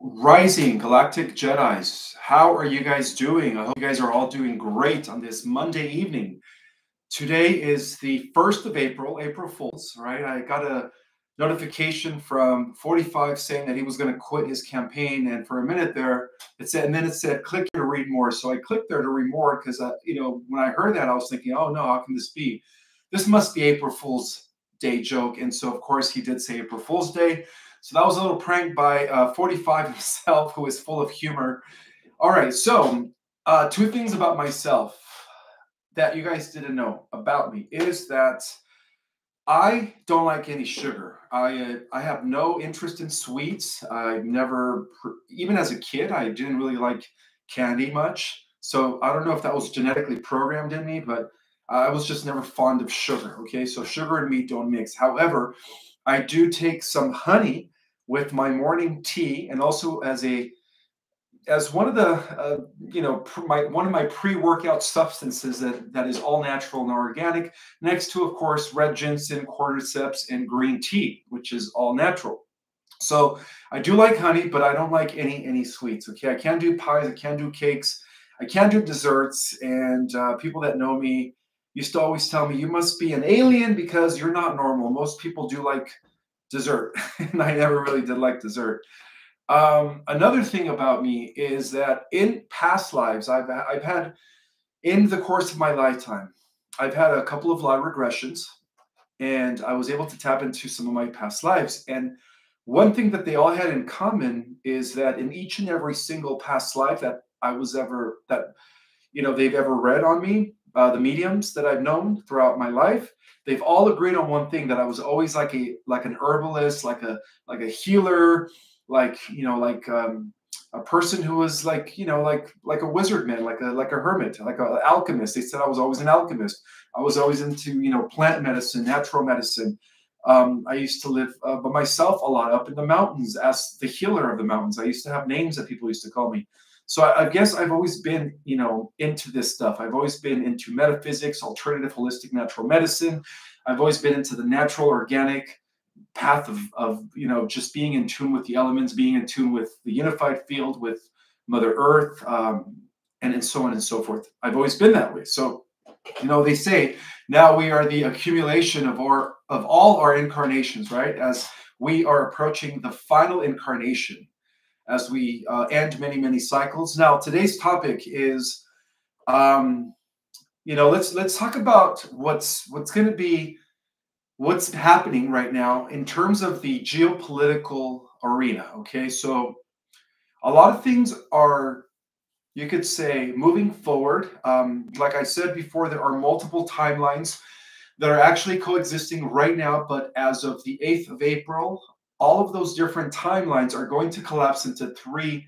Rising Galactic Jedi's. How are you guys doing? I hope you guys are all doing great on this Monday evening. Today is the 1st of April, April Fools, right? I got a notification from 45 saying that he was going to quit his campaign. And for a minute there, it said, and then it said, click here to read more. So I clicked there to read more because, you know, when I heard that, I was thinking, oh no, how can this be? This must be April Fool's Day joke. And so, of course, he did say April Fool's Day. So that was a little prank by uh, 45 himself, who is full of humor. All right, so uh, two things about myself that you guys didn't know about me is that I don't like any sugar. I uh, I have no interest in sweets. I've never, even as a kid, I didn't really like candy much. So I don't know if that was genetically programmed in me, but I was just never fond of sugar. Okay, so sugar and meat don't mix. However, I do take some honey with my morning tea and also as a as one of the uh, you know my one of my pre-workout substances that that is all natural and organic next to of course red ginseng cordyceps and green tea which is all natural. So i do like honey but i don't like any any sweets okay? I can't do pies i can't do cakes i can't do desserts and uh, people that know me used to always tell me you must be an alien because you're not normal. Most people do like dessert, and I never really did like dessert. Um, another thing about me is that in past lives, I've I've had in the course of my lifetime, I've had a couple of live regressions, and I was able to tap into some of my past lives. And one thing that they all had in common is that in each and every single past life that I was ever that you know they've ever read on me, uh, the mediums that I've known throughout my life, they've all agreed on one thing that I was always like a like an herbalist, like a like a healer, like you know, like um, a person who was like you know like like a wizard man, like a like a hermit, like an alchemist. They said I was always an alchemist. I was always into you know plant medicine, natural medicine. Um, I used to live uh, by myself a lot up in the mountains as the healer of the mountains. I used to have names that people used to call me. So I, I, guess I've always been, you know, into this stuff. I've always been into metaphysics, alternative holistic natural medicine. I've always been into the natural organic path of, of you know, just being in tune with the elements, being in tune with the unified field, with Mother Earth, um, and, and so on and so forth. I've always been that way. So, you know, they say now we are the accumulation of our of all our incarnations, right? As we are approaching the final incarnation as we uh, end many, many cycles. Now, today's topic is, um, you know, let's let's talk about what's what's going to be what's happening right now in terms of the geopolitical arena. Okay, so a lot of things are, you could say, moving forward. Um, like I said before, there are multiple timelines that are actually coexisting right now. But as of the 8th of April, all of those different timelines are going to collapse into three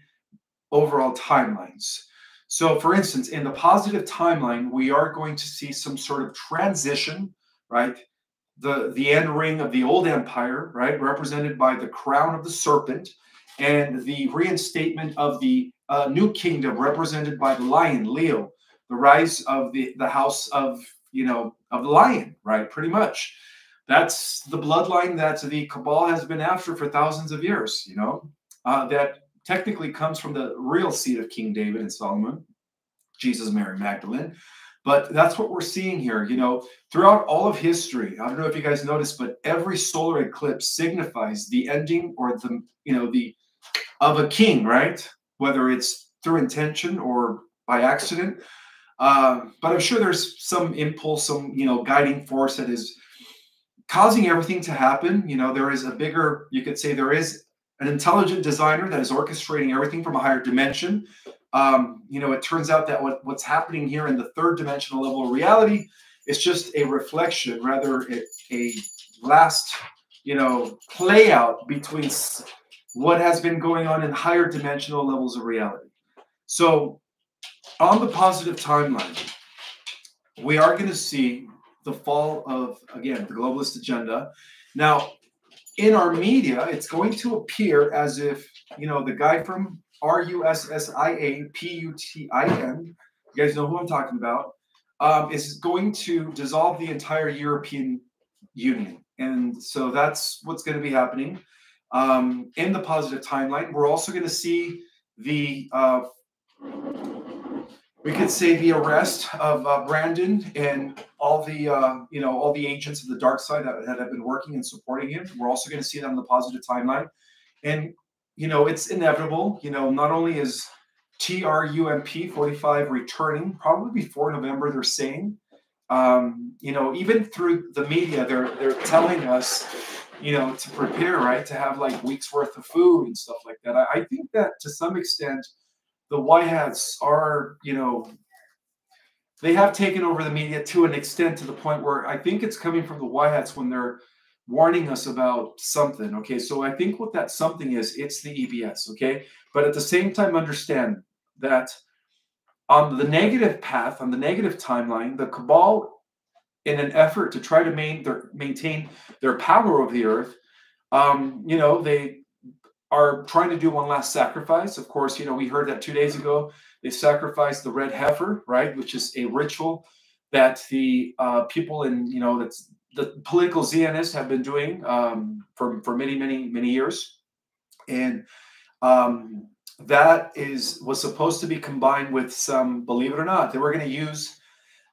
overall timelines. So, for instance, in the positive timeline, we are going to see some sort of transition, right? The, the end ring of the old empire, right, represented by the crown of the serpent, and the reinstatement of the uh, new kingdom, represented by the lion, Leo, the rise of the, the house of, you know, of the lion, right, pretty much that's the bloodline that the cabal has been after for thousands of years you know uh, that technically comes from the real seed of king david and solomon jesus mary magdalene. But that's what we're seeing here you know throughout all of history i don't know if you guys noticed but every solar eclipse signifies the ending or the you know the of a king right? Whether it's through intention or by accident. Uh, but i'm sure there's some impulse some you know guiding force that is causing everything to happen. You know, there is a bigger, you could say there is an intelligent designer that is orchestrating everything from a higher dimension. Um, you know, it turns out that what, what's happening here in the third dimensional level of reality is just a reflection, rather a, a last, you know, play out between what has been going on in higher dimensional levels of reality. So, on the positive timeline, we are going to see the fall of, again, the globalist agenda. Now, in our media, it's going to appear as if, you know, the guy from R U S S I A P U T I N, you guys know who I'm talking about, um, is going to dissolve the entire European Union. And so that's what's going to be happening. um, in the positive timeline. We're also going to see the uh, we could say the arrest of uh, Brandon and all the uh, you know all the agents of the dark side that, that have been working and supporting him. We're also going to see that on the positive timeline, and you know it's inevitable. You know, not only is TRUMP 45 returning probably before November, they're saying. Um, you know, even through the media, they're they're telling us, you know, to prepare, right, to have like weeks worth of food and stuff like that. I, I think that to some extent the white hats are, you know, they have taken over the media to an extent to the point where I think it's coming from the white hats when they're warning us about something. Okay, so I think what that something is, it's the EBS. Okay, but at the same time, understand that on the negative path, on the negative timeline, the cabal, in an effort to try to main their, maintain their power over the earth, um, you know, they are trying to do one last sacrifice. Of course, you know, we heard that two days ago. They sacrificed the red heifer, right, which is a ritual that the uh, people in, you know, that's the political Zionists have been doing um, for, for many, many, many years. And um, that is was supposed to be combined with some, believe it or not, they were going to use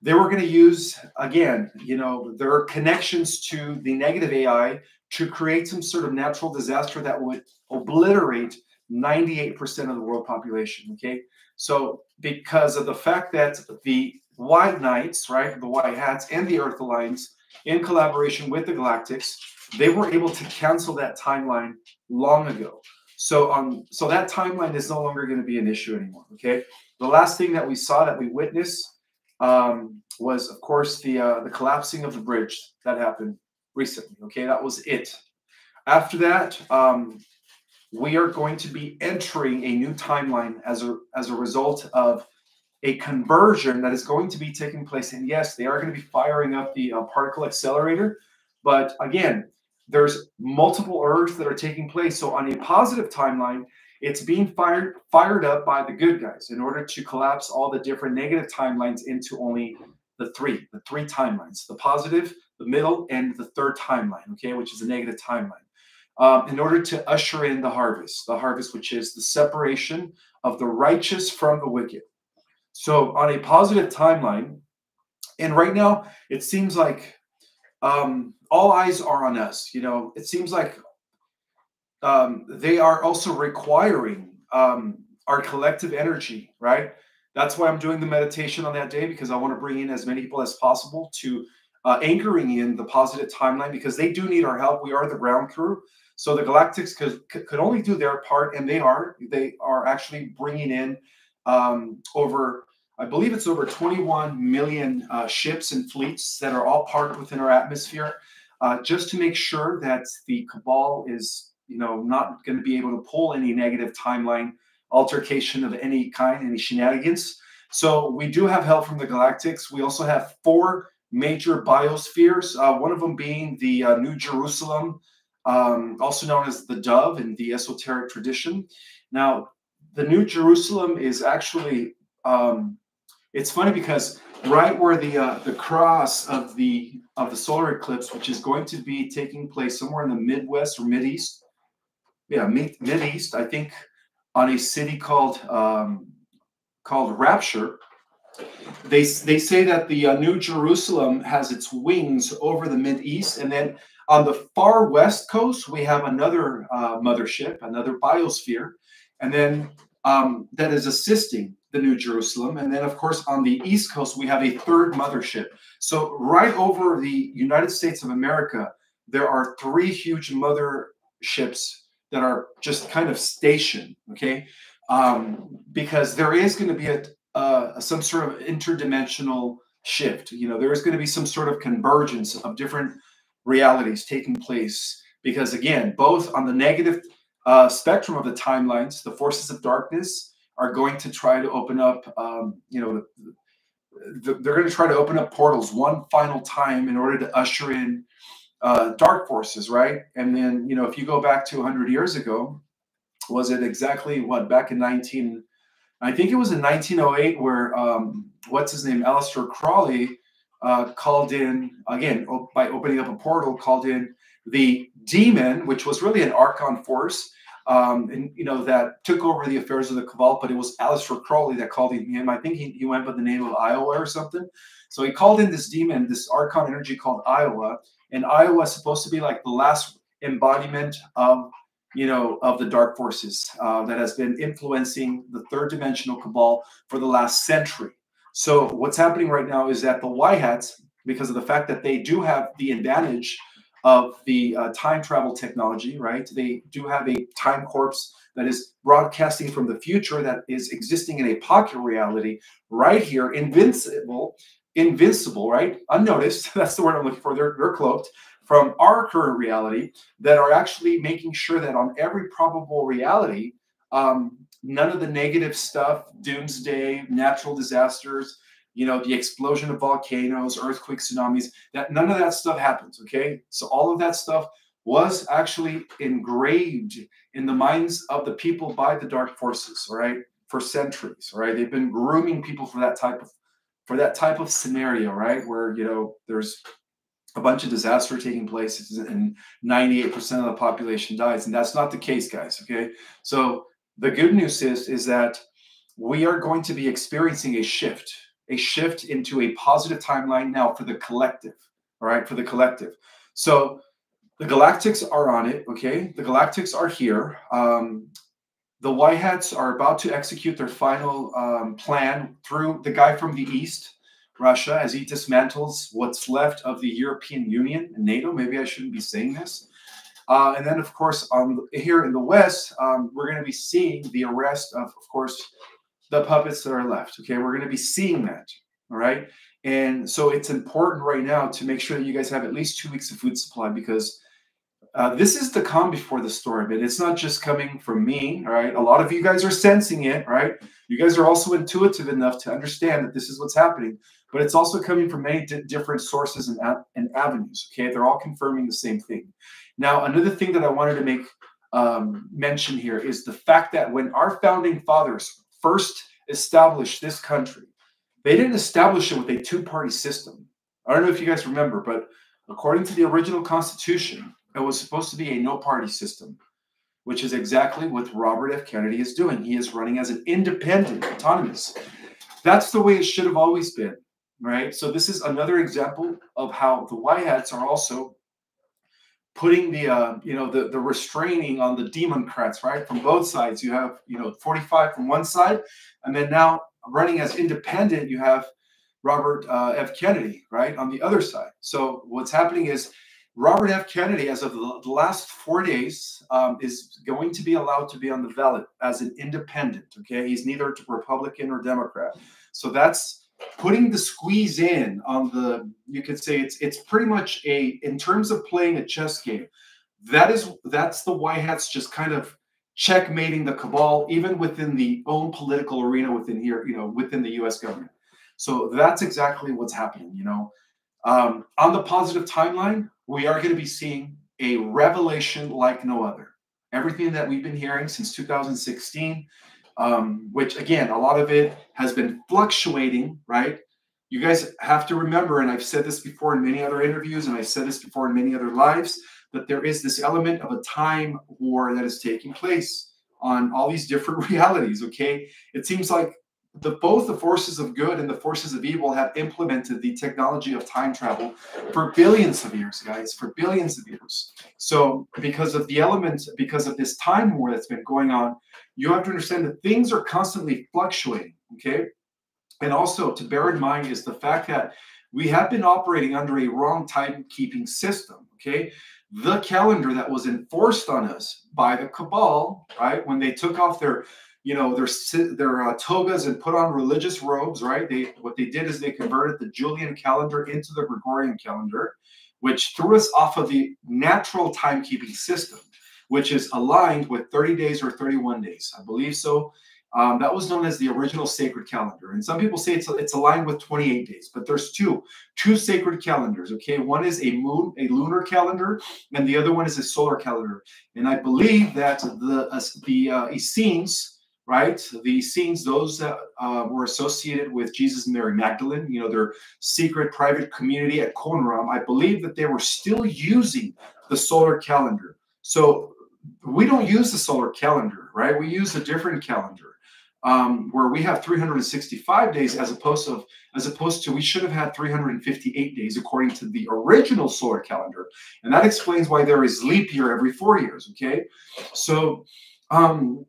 they were going to use again you know their connections to the negative ai to create some sort of natural disaster that would obliterate 98% of the world population. Okay. So, because of the fact that the White Knights, right, the White Hats and the Earth Alliance, in collaboration with the Galactics, they were able to cancel that timeline long ago. So, um, so that timeline is no longer going to be an issue anymore. Okay. The last thing that we saw that we witnessed um, was, of course, the uh, the collapsing of the bridge that happened recently. Okay, that was it. After that, um, we are going to be entering a new timeline as a as a result of a conversion that is going to be taking place. And yes, they are going to be firing up the uh, particle accelerator, but again, there's multiple Earths that are taking place. So on a positive timeline, it's being fired fired up by the good guys in order to collapse all the different negative timelines into only the three, the three timelines: the positive, the middle, and the third timeline. Okay, which is a negative timeline um, in order to usher in the harvest, the harvest, which is the separation of the righteous from the wicked. So, on a positive timeline, and right now it seems like um, all eyes are on us. You know, it seems like um, they are also requiring um, our collective energy, right? That's why I'm doing the meditation on that day because I want to bring in as many people as possible to uh, anchoring in the positive timeline because they do need our help. We are the ground crew. So the Galactics could, could only do their part, and they are. They are actually bringing in um, over, I believe it's over 21 million uh, ships and fleets that are all part within our atmosphere, uh, just to make sure that the cabal is, you know, not going to be able to pull any negative timeline altercation of any kind, any shenanigans. So we do have help from the Galactics. We also have four major biospheres, uh, one of them being the uh, New Jerusalem um, also known as the dove in the esoteric tradition. Now, the New Jerusalem is actually um, it's funny because right where the uh, the cross of the of the solar eclipse, which is going to be taking place somewhere in the Midwest or Mid East, yeah, Mid East, I think, on a city called um, called Rapture. They they say that the uh, New Jerusalem has its wings over the Mid East, and then on the far west coast, we have another uh, mothership, another biosphere, and then um, that is assisting the New Jerusalem. And then, of course, on the east coast, we have a third mothership. So, right over the United States of America, there are three huge motherships that are just kind of stationed, okay? Um, because there is going to be a, some sort of interdimensional shift. You know, there is going to be some sort of convergence of different realities taking place. Because again both on the negative uh, spectrum of the timelines the forces of darkness are going to try to open up um, you know the, they're going to try to open up portals one final time in order to usher in uh, dark forces right? And then you know if you go back to 100 years ago was it exactly what back in 19 i think it was in 1908 where um, what's his name Aleister Crowley uh, called in again by opening up a portal, called in the demon, which was really an archon force, um, and you know that took over the affairs of the cabal. But it was Aleister Crowley that called him. I think he, he went by the name of Iowa or something. So he called in this demon, this archon energy called Iowa, and Iowa is supposed to be like the last embodiment of you know of the dark forces uh, that has been influencing the third dimensional cabal for the last century. So what's happening right now is that the white hats, because of the fact that they do have the advantage of the uh, time travel technology, right? They do have a time corps that is broadcasting from the future that is existing in a pocket reality right here, invincible, invincible, right? Unnoticed. That's the word I'm looking for. They're, they're cloaked from our current reality that are actually making sure that on every probable reality, um, none of the negative stuff, doomsday, natural disasters, you know, the explosion of volcanoes, earthquakes, tsunamis, that none of that stuff happens. Okay. So all of that stuff was actually engraved in the minds of the people by the dark forces, right? For centuries, right? They've been grooming people for that type of for that type of scenario, right? Where you know there's a bunch of disaster taking place and 98% of the population dies. And that's not the case, guys. Okay. So the good news is, is that we are going to be experiencing a shift a shift into a positive timeline now for the collective. All right, for the collective. So the Galactics are on it. Okay, the Galactics are here. Um, the White Hats are about to execute their final um, plan through the guy from the East, Russia, as he dismantles what's left of the European Union and NATO. Maybe I shouldn't be saying this. Uh, and then, of course, um, here in the West, um, we're going to be seeing the arrest of, of course, the puppets that are left. Okay, we're going to be seeing that. All right. And so it's important right now to make sure that you guys have at least two weeks of food supply because uh, this is the calm before the storm. And it's not just coming from me. All right. A lot of you guys are sensing it. Right. You guys are also intuitive enough to understand that this is what's happening, but it's also coming from many different sources and, and avenues. Okay. They're all confirming the same thing. Now, another thing that I wanted to make um, mention here is the fact that when our founding fathers first established this country, they didn't establish it with a two party system. I don't know if you guys remember, but according to the original Constitution, it was supposed to be a no party system, which is exactly what Robert F. Kennedy is doing. He is running as an independent, autonomous. That's the way it should have always been, right? So, this is another example of how the White Hats are also putting the uh, you know the the restraining on the democrats right from both sides you have you know 45 from one side and then now running as independent you have robert uh, f kennedy right on the other side so what's happening is robert f. Kennedy as of the last four days um, is going to be allowed to be on the ballot as an independent okay? He's neither republican or democrat. So that's putting the squeeze in on the you could say it's it's pretty much a in terms of playing a chess game that is that's the white hats just kind of checkmating the cabal even within the own political arena within here you know within the us government. So that's exactly what's happening you know? Um, on the positive timeline we are going to be seeing a revelation like no other everything that we've been hearing since 2016 um, which again, a lot of it has been fluctuating, right? You guys have to remember, and I've said this before in many other interviews, and I've said this before in many other lives, that there is this element of a time war that is taking place on all these different realities. Okay. It seems like the both the forces of good and the forces of evil have implemented the technology of time travel for billions of years guys for billions of years. So because of the element because of this time war that's been going on you have to understand that things are constantly fluctuating okay? And also to bear in mind is the fact that we have been operating under a wrong timekeeping system okay? The calendar that was enforced on us by the cabal right when they took off their you know their their uh, togas and put on religious robes right? They what they did is they converted the julian calendar into the gregorian calendar which threw us off of the natural timekeeping system which is aligned with 30 days or 31 days i believe so. Um, that was known as the original sacred calendar and some people say it's, it's aligned with 28 days but there's two two sacred calendars okay? One is a moon a lunar calendar and the other one is a solar calendar and i believe that the uh, the uh, essenes right? The Essenes, those that uh, were associated with Jesus and Mary Magdalene, you know, their secret private community at Qumran, I believe that they were still using the solar calendar. So we don't use the solar calendar, right? We use a different calendar um, where we have 365 days as opposed to as opposed to we should have had 358 days according to the original solar calendar, and that explains why there is leap year every four years. Okay, so um,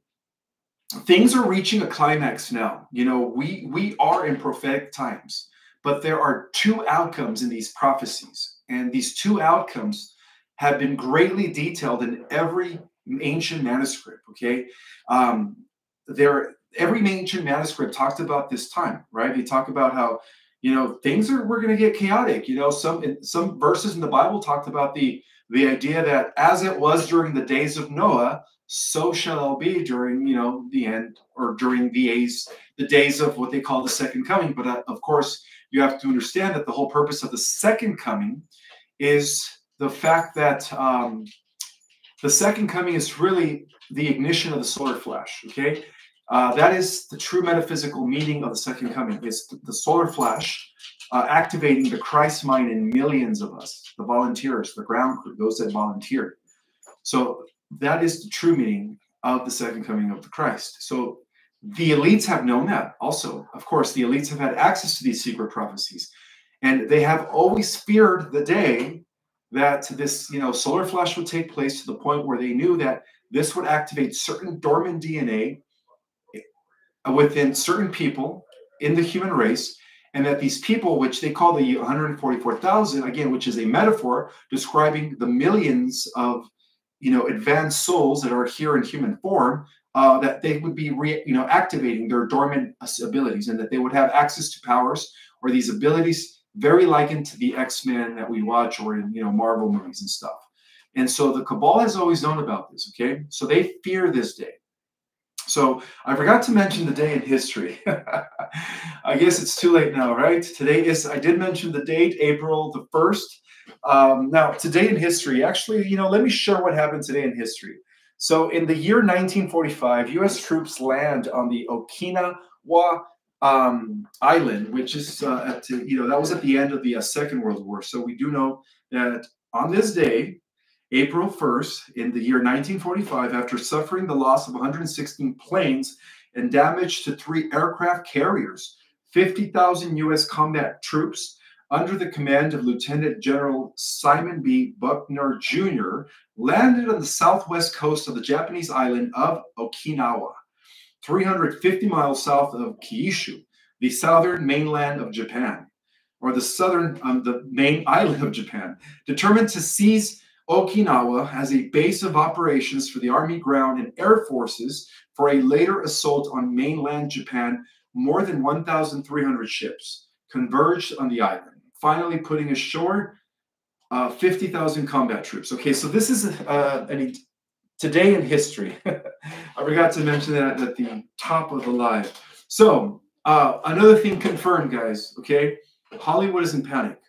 things are reaching a climax now. You know, we we are in prophetic times, but there are two outcomes in these prophecies, and these two outcomes have been greatly detailed in every ancient manuscript. Okay, um, there every ancient manuscript talked about this time, right? They talk about how you know things are we're going to get chaotic. You know, some some verses in the Bible talked about the the idea that as it was during the days of Noah, so shall it be during you know the end or during the days the days of what they call the second coming. But uh, of course, you have to understand that the whole purpose of the second coming is the fact that um, the second coming is really the ignition of the solar flash. Okay, uh, that is the true metaphysical meaning of the second coming. It's the solar flash uh, activating the Christ mind in millions of us, the volunteers, the ground crew, those that volunteered. So that is the true meaning of the second coming of the Christ. So the elites have known that also. Of course, the elites have had access to these secret prophecies. And they have always feared the day that this, you know, solar flash would take place to the point where they knew that this would activate certain dormant DNA within certain people in the human race, and that these people, which they call the 144,000, again, which is a metaphor describing the millions of you know advanced souls that are here in human form, uh, that they would be re, you know activating their dormant abilities, and that they would have access to powers or these abilities very likened to the X-Men that we watch or in you know Marvel movies and stuff. And so the cabal has always known about this. Okay, so they fear this day. So I forgot to mention the day in history. I guess it's too late now, right? Today is, I did mention the date, April the 1st. Um, now, today in history, actually, you know, let me share what happened today in history. So in the year 1945, US troops land on the Okinawa um, island, which is uh, at, you know, that was at the end of the uh, Second World War. So we do know that on this day, April 1st, in the year 1945, after suffering the loss of 116 planes and damage to three aircraft carriers, 50,000 U.S. combat troops under the command of Lieutenant General Simon B. Buckner Jr. landed on the southwest coast of the Japanese island of Okinawa, 350 miles south of Kyushu, the southern mainland of Japan, or the southern, um, the main island of Japan, determined to seize Okinawa as a base of operations for the Army ground and air forces for a later assault on mainland Japan. More than 1,300 ships converged on the island, finally putting ashore uh, 50,000 combat troops. Okay, so this is uh, an, today in history. I forgot to mention that at the top of the live. So, uh, another thing confirmed, guys, okay? Hollywood is in panic.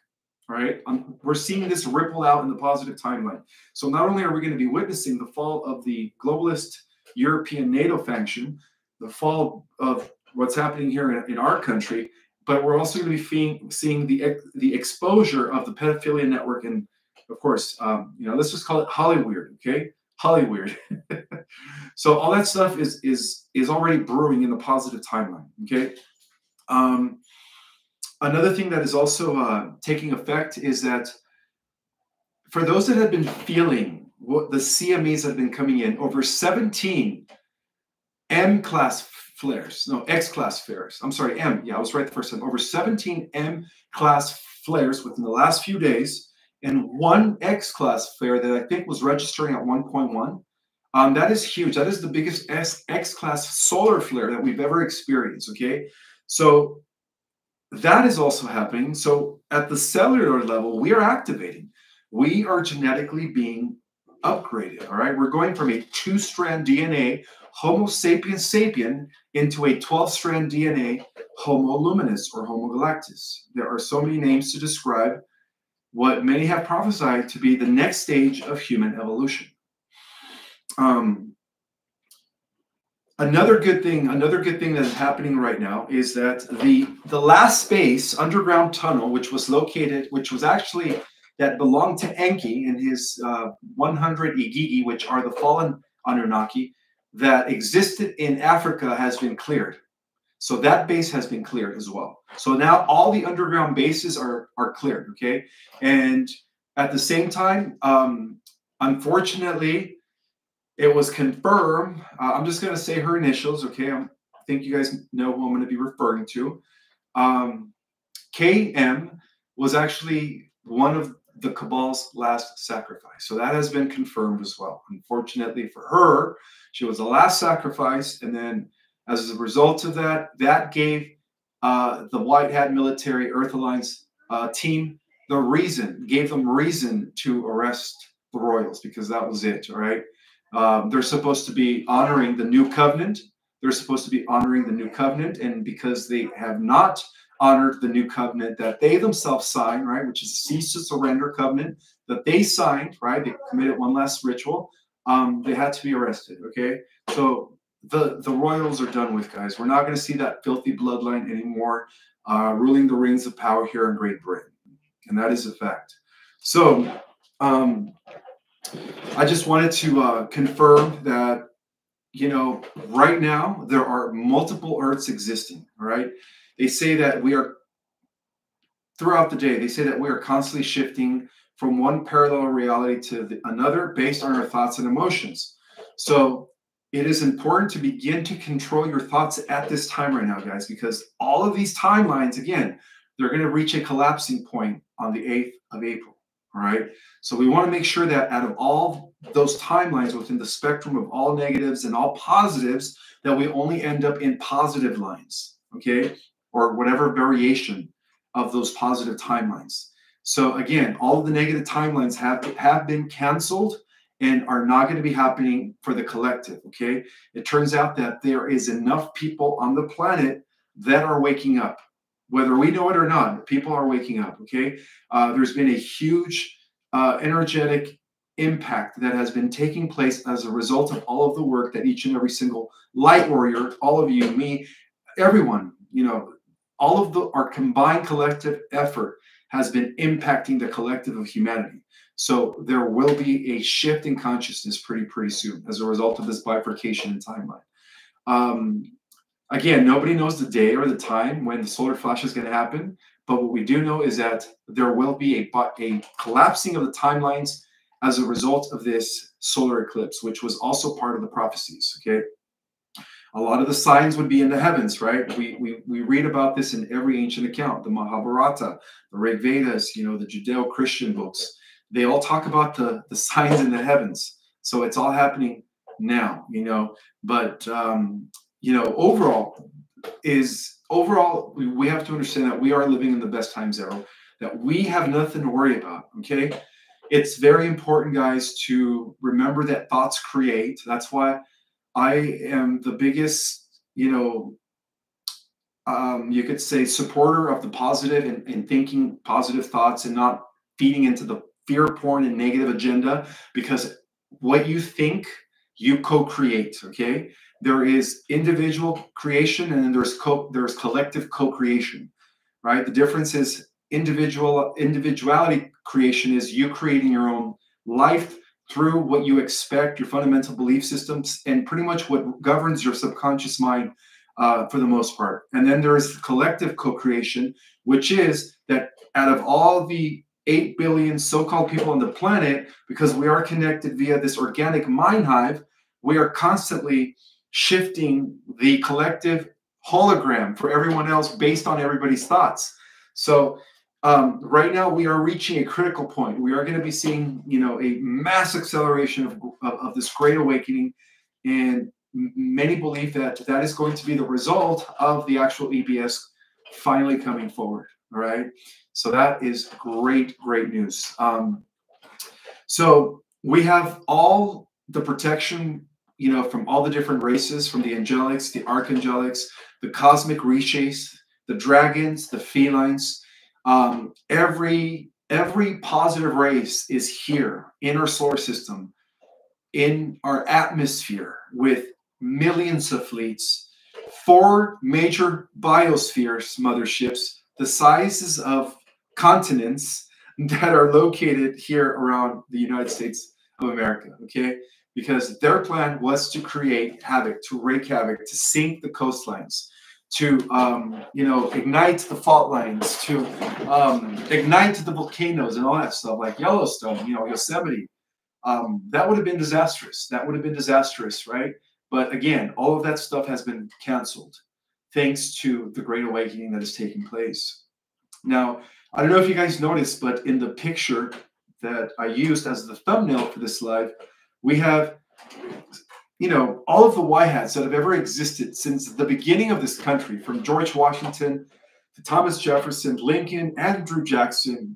All right, um, we're seeing this ripple out in the positive timeline. So not only are we going to be witnessing the fall of the globalist European NATO faction, the fall of what's happening here in, in our country, but we're also going to be seeing, seeing the the exposure of the pedophilia network and, of course, um, you know, let's just call it Hollywood. Okay, Hollywood. so all that stuff is is is already brewing in the positive timeline. Okay. Um, Another thing that is also uh, taking effect is that for those that have been feeling what the CMEs have been coming in, over 17 M class flares, no, X class flares. I'm sorry, M. Yeah, I was right the first time. Over 17 M class flares within the last few days, and one X class flare that I think was registering at 1.1. Um, that is huge. That is the biggest X class solar flare that we've ever experienced. Okay. So that is also happening. So at the cellular level, we are activating. We are genetically being upgraded. All right. We're going from a two strand DNA, Homo sapiens sapien, into a 12 strand DNA, Homo luminous or Homo galactus. There are so many names to describe what many have prophesied to be the next stage of human evolution. Um, another good thing, another good thing that is happening right now is that the the last space underground tunnel, which was located, which was actually that belonged to Enki and his uh, 100 Igigi, which are the fallen Anunnaki, that existed in Africa has been cleared. So that base has been cleared as well. So now all the underground bases are are cleared. Okay, and at the same time, um, unfortunately, it was confirmed. Uh, I'm just going to say her initials. Okay, I'm, i think you guys know who I'm going to be referring to. Um, KM was actually one of the Cabal's last sacrifice. So that has been confirmed as well. Unfortunately for her, she was the last sacrifice. And then as a result of that, that gave uh, the White Hat military Earth Alliance uh, team the reason, gave them reason to arrest the royals because that was it. All right. Um, they're supposed to be honoring the new covenant. They're supposed to be honoring the new covenant. And because they have not honored the new covenant that they themselves signed, right, which is cease to surrender covenant that they signed, right? They committed one last ritual. Um, they had to be arrested. Okay, so the the royals are done with, guys. We're not going to see that filthy bloodline anymore uh, ruling the reins of power here in Great Britain, and that is a fact. So. Um, I just wanted to uh, confirm that you know, right now there are multiple Earths existing. All right, they say that we are throughout the day. They say that we are constantly shifting from one parallel reality to the, another based on our thoughts and emotions. So it is important to begin to control your thoughts at this time right now, guys, because all of these timelines, again, they're going to reach a collapsing point on the 8th of April. All right. So we want to make sure that out of all those timelines within the spectrum of all negatives and all positives, that we only end up in positive lines. Okay or whatever variation of those positive timelines. So again, all of the negative timelines have have been canceled and are not going to be happening for the collective. Okay, it turns out that there is enough people on the planet that are waking up, whether we know it or not. People are waking up. Okay, uh, there's been a huge uh, energetic impact that has been taking place as a result of all of the work that each and every single light warrior, all of you, me, everyone, you know, all of the our combined collective effort has been impacting the collective of humanity. So there will be a shift in consciousness pretty pretty soon as a result of this bifurcation in timeline. Um, again, nobody knows the day or the time when the solar flash is going to happen, but what we do know is that there will be a, a collapsing of the timelines as a result of this solar eclipse, which was also part of the prophecies. Okay, a lot of the signs would be in the heavens, right? We, we, we read about this in every ancient account, the Mahabharata, the Rig Vedas, you know, the Judeo-Christian books. They all talk about the, the signs in the heavens. So it's all happening now, you know. But, um, you know, overall is overall, we, have to understand that we are living in the best times ever, that we have nothing to worry about, okay? It's very important, guys, to remember that thoughts create. That's why I am the biggest, you know, um, you could say supporter of the positive and, and thinking positive thoughts and not feeding into the fear porn and negative agenda because what you think you co-create okay? There is individual creation and then there's co there's collective co-creation right? The difference is individual individuality creation is you creating your own life through what you expect, your fundamental belief systems, and pretty much what governs your subconscious mind uh, for the most part. And then there's collective co creation, which is that out of all the 8 billion so called people on the planet, because we are connected via this organic mind hive, we are constantly shifting the collective hologram for everyone else based on everybody's thoughts. So um, right now, we are reaching a critical point. We are going to be seeing, you know, a mass acceleration of, of, of this great awakening, and many believe that that is going to be the result of the actual EBS finally coming forward. All right, so that is great, great news. Um, so we have all the protection, you know, from all the different races, from the angelics, the archangelics, the cosmic riches, the dragons, the felines um, every every positive race is here in our solar system, in our atmosphere, with millions of fleets, four major biospheres motherships, the sizes of continents that are located here around the United States of America. Okay, because their plan was to create havoc, to wreak havoc, to sink the coastlines, to um, you know ignite the fault lines, to um, ignite the volcanoes and all that stuff, like Yellowstone, you know, Yosemite. Um, that would have been disastrous. That would have been disastrous, right? But again, all of that stuff has been canceled thanks to the great awakening that is taking place. Now, I don't know if you guys noticed, but in the picture that I used as the thumbnail for this live, we have, you know, all of the white hats that have ever existed since the beginning of this country, from George Washington to Thomas Jefferson, Lincoln, Andrew Jackson,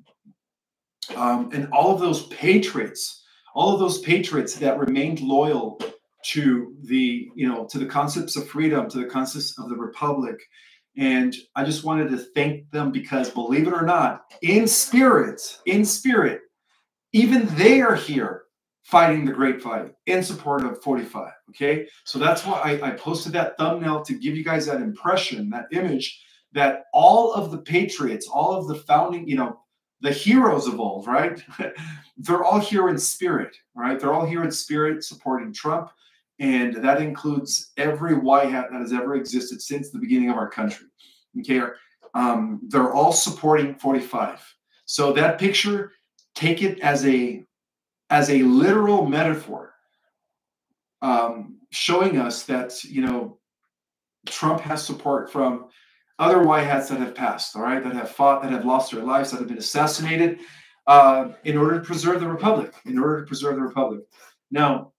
um, and all of those patriots, all of those patriots that remained loyal to the, you know, to the concepts of freedom, to the concepts of the republic. And I just wanted to thank them because, believe it or not, in spirit, in spirit, even they are here fighting the great fight in support of 45. Okay. So that's why I, I, posted that thumbnail to give you guys that impression, that image that all of the patriots, all of the founding, you know, the heroes of old, right? They're all here in spirit, right? They're all here in spirit supporting Trump. And that includes every white hat that has ever existed since the beginning of our country. Okay. Um, they're all supporting 45. So that picture, take it as a as a literal metaphor, um, showing us that you know Trump has support from other white hats that have passed, all right, that have fought, that have lost their lives, that have been assassinated, uh, in order to preserve the republic. In order to preserve the republic. Now,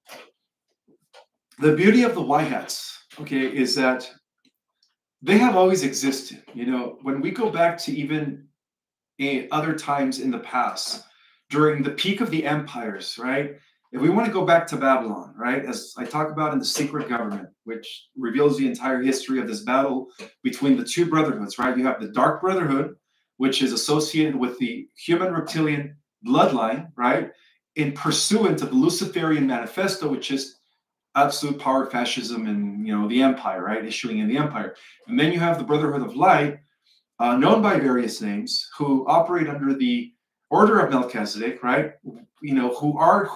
the beauty of the white hats, okay, is that they have always existed. You know, when we go back to even a, other times in the past, during the peak of the empires, right? If we want to go back to Babylon, right, as I talk about in The Secret Government, which reveals the entire history of this battle between the two brotherhoods, right? You have the Dark Brotherhood, which is associated with the human reptilian bloodline, right? In pursuant of the Luciferian Manifesto, which is absolute power fascism and you know the empire, right? Issuing in the empire. And then you have the Brotherhood of Light, uh, known by various names, who operate under the order of Melchizedek, right? You know, who are,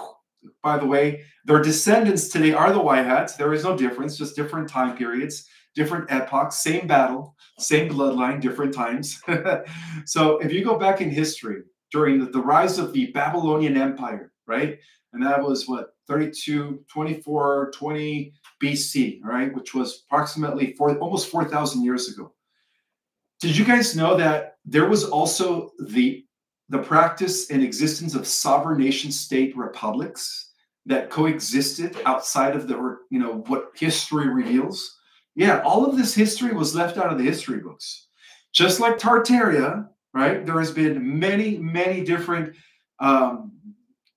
by the way, their descendants today are the white hats. There is no difference, just different time periods, different epochs, same battle, same bloodline, different times. so if you go back in history during the, the rise of the Babylonian Empire, right? And that was what 32, 24, 20 BC, right? Which was approximately four, almost 4,000 years ago. Did you guys know that there was also the the practice and existence of sovereign nation state republics that coexisted outside of the you know what history reveals. Yeah all of this history was left out of the history books. Just like tartaria right there has been many many different um,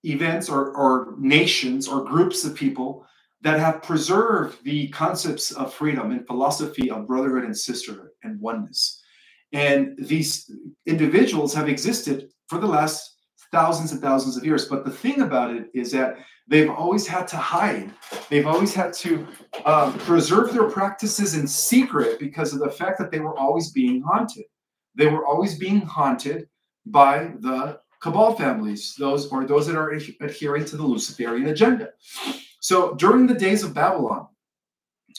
events or, or nations or groups of people that have preserved the concepts of freedom and philosophy of brotherhood and sisterhood and oneness. And these individuals have existed for the last thousands and thousands of years. But the thing about it is that they've always had to hide. They've always had to um, preserve their practices in secret because of the fact that they were always being haunted. They were always being haunted by the cabal families, those or those that are adhering to the Luciferian agenda. So during the days of Babylon,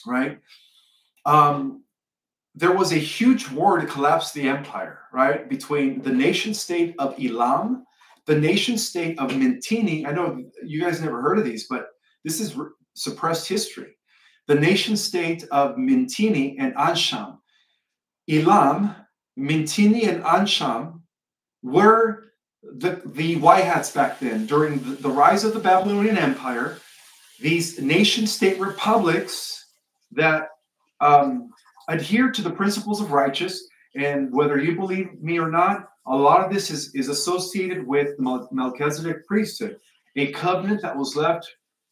right, um, there was a huge war to collapse the empire, right? Between the nation state of Elam, the nation state of Mitanni. I know you guys never heard of these, but this is suppressed history. The nation state of Mitanni and Anshan. Elam, Mitanni, and Anshan were the, the white hats back then during the, the rise of the Babylonian Empire. These nation state republics that um, adhere to the principles of righteous. And whether you believe me or not, a lot of this is, is associated with the Melchizedek priesthood, a covenant that was left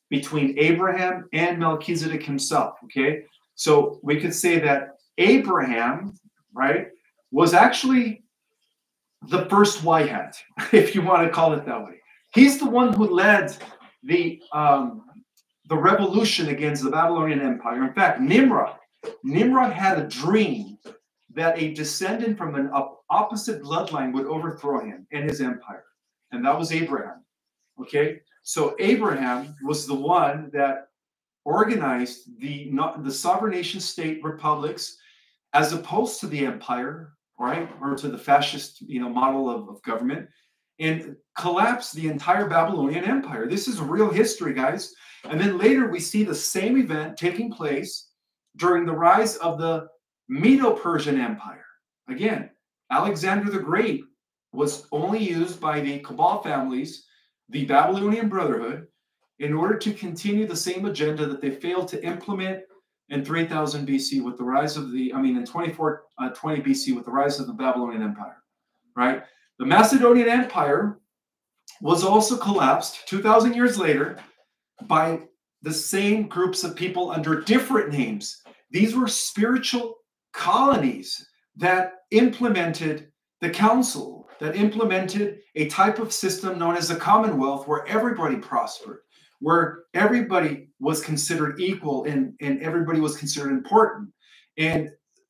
between Abraham and Melchizedek himself. Okay. So we could say that Abraham, right, was actually the first white hat, if you want to call it that way. He's the one who led the um, the revolution against the Babylonian Empire. In fact, Nimrod, Nimrod had a dream that a descendant from an opposite bloodline would overthrow him and his empire, and that was Abraham. Okay, so Abraham was the one that organized the the sovereign nation state republics as opposed to the empire, right, or to the fascist you know model of, of government, and collapsed the entire Babylonian Empire. This is real history, guys. And then later we see the same event taking place during the rise of the Medo Persian Empire. Again, Alexander the Great was only used by the Cabal families, the Babylonian Brotherhood, in order to continue the same agenda that they failed to implement in 3000 BC with the rise of the, I mean, in 2420 uh, BC with the rise of the Babylonian Empire, right? The Macedonian Empire was also collapsed 2,000 years later by the same groups of people under different names. These were spiritual colonies that implemented the council, that implemented a type of system known as the commonwealth where everybody prospered, where everybody was considered equal and, and everybody was considered important. And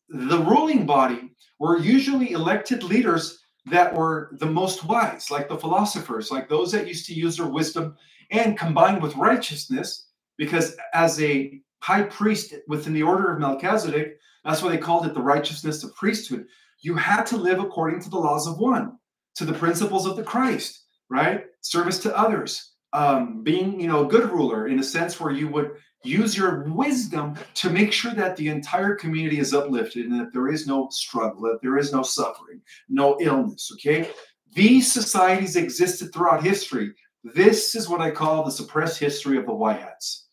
the ruling body were usually elected leaders that were the most wise, like the philosophers, like those that used to use their wisdom and combined with righteousness, because as a high priest within the order of Melchizedek, that's why they called it the righteousness of priesthood. You had to live according to the laws of one, to the principles of the Christ, right? Service to others, um, being, you know, a good ruler in a sense where you would use your wisdom to make sure that the entire community is uplifted and that there is no struggle, that there is no suffering, no illness. Okay. These societies existed throughout history. This is what I call the suppressed history of the white hats.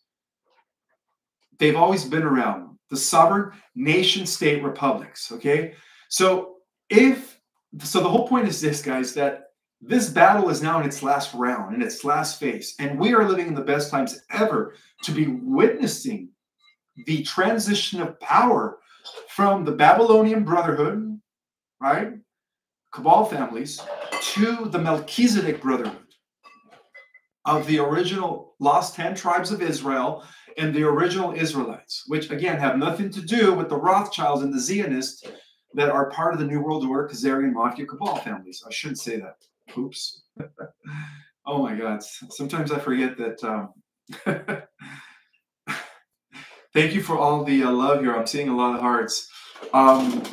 They've always been around the sovereign nation state republics. Okay. So if so, the whole point is this, guys, that this battle is now in its last round, in its last phase, and we are living in the best times ever to be witnessing the transition of power from the Babylonian Brotherhood, right, Cabal families, to the Melchizedek Brotherhood of the original lost 10 tribes of Israel and the original Israelites, which again have nothing to do with the Rothschilds and the Zionists that are part of the New World Order, Khazarian Mafia Cabal families. I shouldn't say that. Oops. oh my God. Sometimes I forget that. Um, thank you for all the uh, love here. I'm seeing a lot of hearts. Um,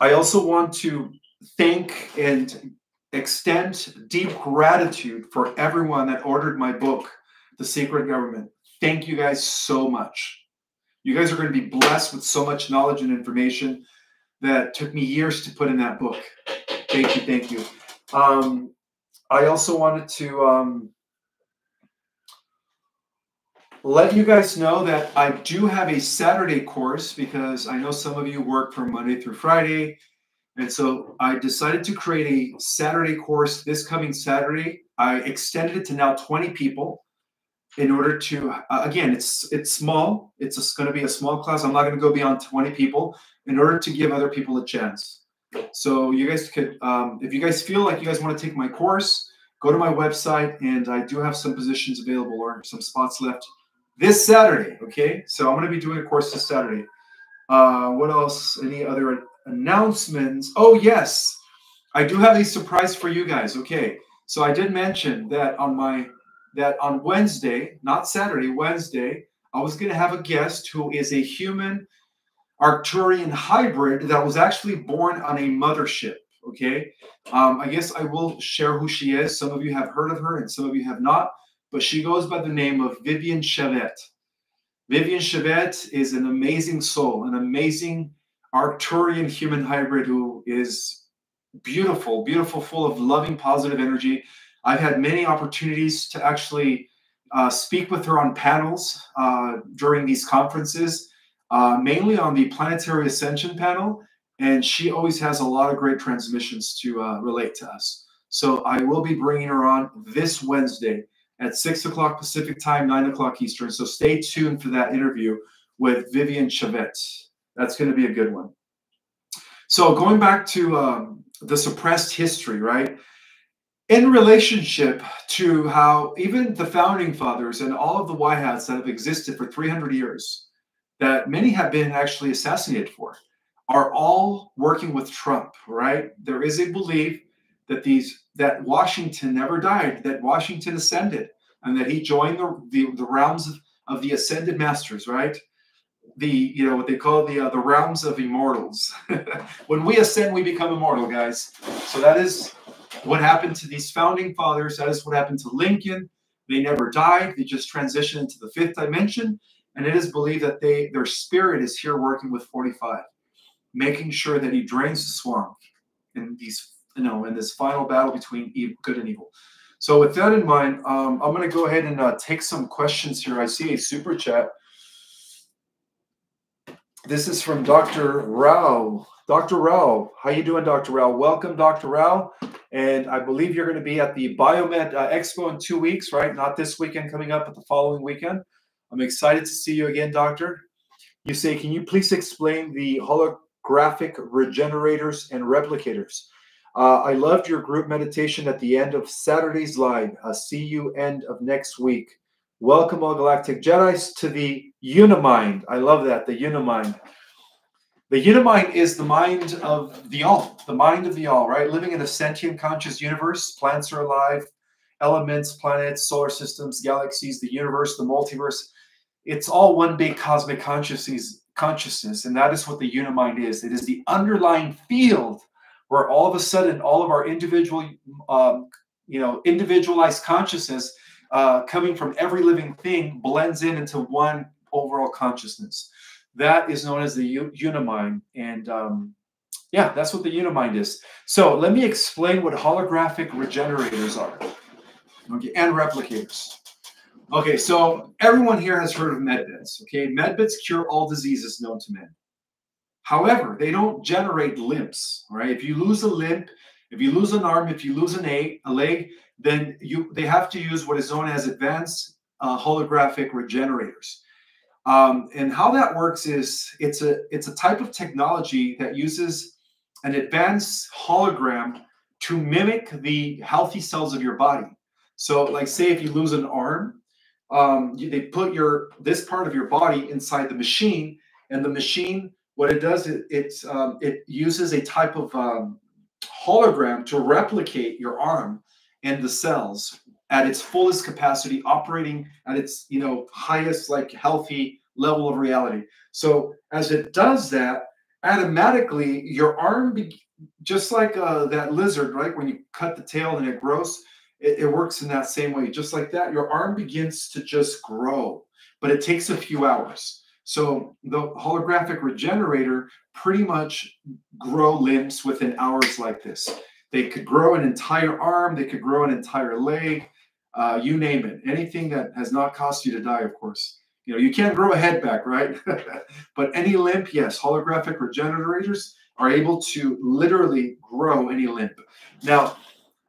I also want to thank and extend deep gratitude for everyone that ordered my book, The Secret Government. Thank you guys so much. You guys are going to be blessed with so much knowledge and information that took me years to put in that book. Thank you, thank you. Um, I also wanted to um, let you guys know that I do have a Saturday course because I know some of you work from Monday through Friday. And so I decided to create a Saturday course this coming Saturday. I extended it to now 20 people in order to uh, again it's it's small. It's just going to be a small class. I'm not going to go beyond 20 people in order to give other people a chance. So you guys could um, if you guys feel like you guys want to take my course go to my website and i do have some positions available or some spots left this saturday okay? So i'm going to be doing a course this saturday. Uh, what else? Any other announcements oh yes i do have a surprise for you guys okay so i did mention that on my that on Wednesday, not Saturday, Wednesday, I was going to have a guest who is a human Arcturian hybrid that was actually born on a mothership. Okay. Um, I guess I will share who she is. Some of you have heard of her and some of you have not, but she goes by the name of Vivian Chevet. Vivian Chevet is an amazing soul, an amazing Arcturian human hybrid who is beautiful, beautiful, full of loving, positive energy. I've had many opportunities to actually uh, speak with her on panels uh, during these conferences, uh, mainly on the Planetary Ascension panel. And she always has a lot of great transmissions to uh, relate to us. So I will be bringing her on this Wednesday at 6 o'clock Pacific time, 9 o'clock Eastern. So stay tuned for that interview with Vivian Chavette. That's going to be a good one. So going back to um, the suppressed history, right? in relationship to how even the founding fathers and all of the white hats that have existed for 300 years that many have been actually assassinated for are all working with trump right there is a belief that these that washington never died that washington ascended and that he joined the, the, the realms of, of the ascended masters right the you know what they call the uh, the realms of immortals when we ascend we become immortal guys so that is what happened to these founding fathers. That is what happened to Lincoln. They never died. They just transitioned into the fifth dimension. And it is believed that they their spirit is here working with 45, making sure that he drains the swamp in these, you know, in this final battle between evil, good and evil. So with that in mind, um, I'm going to go ahead and uh, take some questions here. I see a super chat. This is from Dr. Rao. Dr. Rao, how you doing, Dr. Rao? Welcome, Dr. Rao. And I believe you're going to be at the Biomed uh, Expo in two weeks, right? Not this weekend coming up, but the following weekend. I'm excited to see you again, Doctor. You say, can you please explain the holographic regenerators and replicators? Uh, I loved your group meditation at the end of Saturday's live. See you end of next week. Welcome, all galactic Jedi's, to the Unimind. I love that, the Unimind. The unimind is the mind of the all, the mind of the all, right? Living in a sentient conscious universe. Plants are alive, elements, planets, solar systems, galaxies, the universe, the multiverse. It's all one big cosmic consciousness, consciousness, and that is what the unimind is. It is the underlying field where all of a sudden all of our individual, um, you know, individualized consciousness uh, coming from every living thing blends in into one overall consciousness. That is known as the Unimind. And um, yeah, that's what the Unimind is. So let me explain what holographic regenerators are okay, and replicators. Okay, so everyone here has heard of medbeds. Okay, medbeds cure all diseases known to men. However, they don't generate limbs. Right? If you lose a limb, if you lose an arm, if you lose an a, a leg, then you they have to use what is known as advanced uh, holographic regenerators. Um, and how that works is it's a it's a type of technology that uses an advanced hologram to mimic the healthy cells of your body. So, like, say if you lose an arm, um, you, they put your this part of your body inside the machine, and the machine, what it does, it um, it uses a type of um, hologram to replicate your arm and the cells at its fullest capacity, operating at its you know highest like healthy level of reality. So as it does that, automatically your arm, just like uh, that lizard, right? When you cut the tail and it grows, it, it works in that same way. Just like that, your arm begins to just grow, but it takes a few hours. So the holographic regenerator pretty much grow limbs within hours like this. They could grow an entire arm, they could grow an entire leg, uh, you name it. Anything that has not cost you to die, of course. You know, you can't grow a head back, right? but any limp, yes, holographic regenerators are able to literally grow any limp. Now,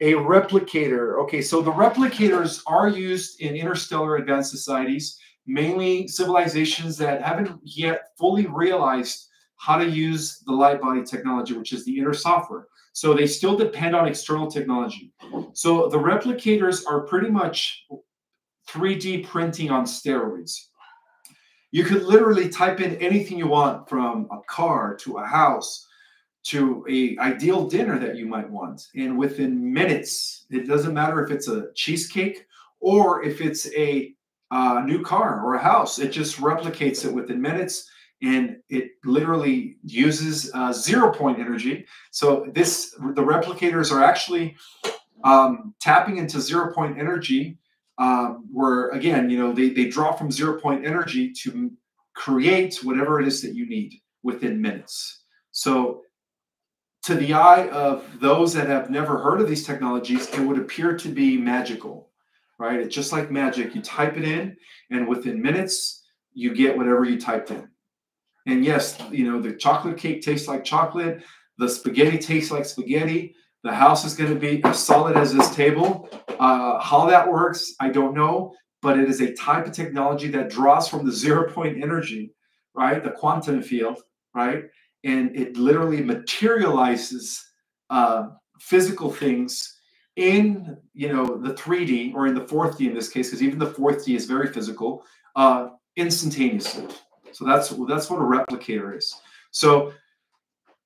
a replicator. Okay, so the replicators are used in interstellar advanced societies, mainly civilizations that haven't yet fully realized how to use the light body technology, which is the inner software. So they still depend on external technology. So the replicators are pretty much 3D printing on steroids. You could literally type in anything you want from a car to a house to a ideal dinner that you might want and within minutes it doesn't matter if it's a cheesecake or if it's a uh, new car or a house it just replicates it within minutes and it literally uses uh, zero point energy. So this the replicators are actually um, tapping into zero point energy, um, where again, you know, they they draw from zero point energy to create whatever it is that you need within minutes. So to the eye of those that have never heard of these technologies, it would appear to be magical, right? It's just like magic. You type it in, and within minutes, you get whatever you typed in. And yes, you know, the chocolate cake tastes like chocolate, the spaghetti tastes like spaghetti. The house is going to be as solid as this table. Uh, how that works, I don't know, but it is a type of technology that draws from the zero point energy, right? The quantum field, right? And it literally materializes uh, physical things in you know the 3D or in the fourth D in this case, because even the fourth D is very physical, uh, instantaneously. So that's that's what a replicator is. So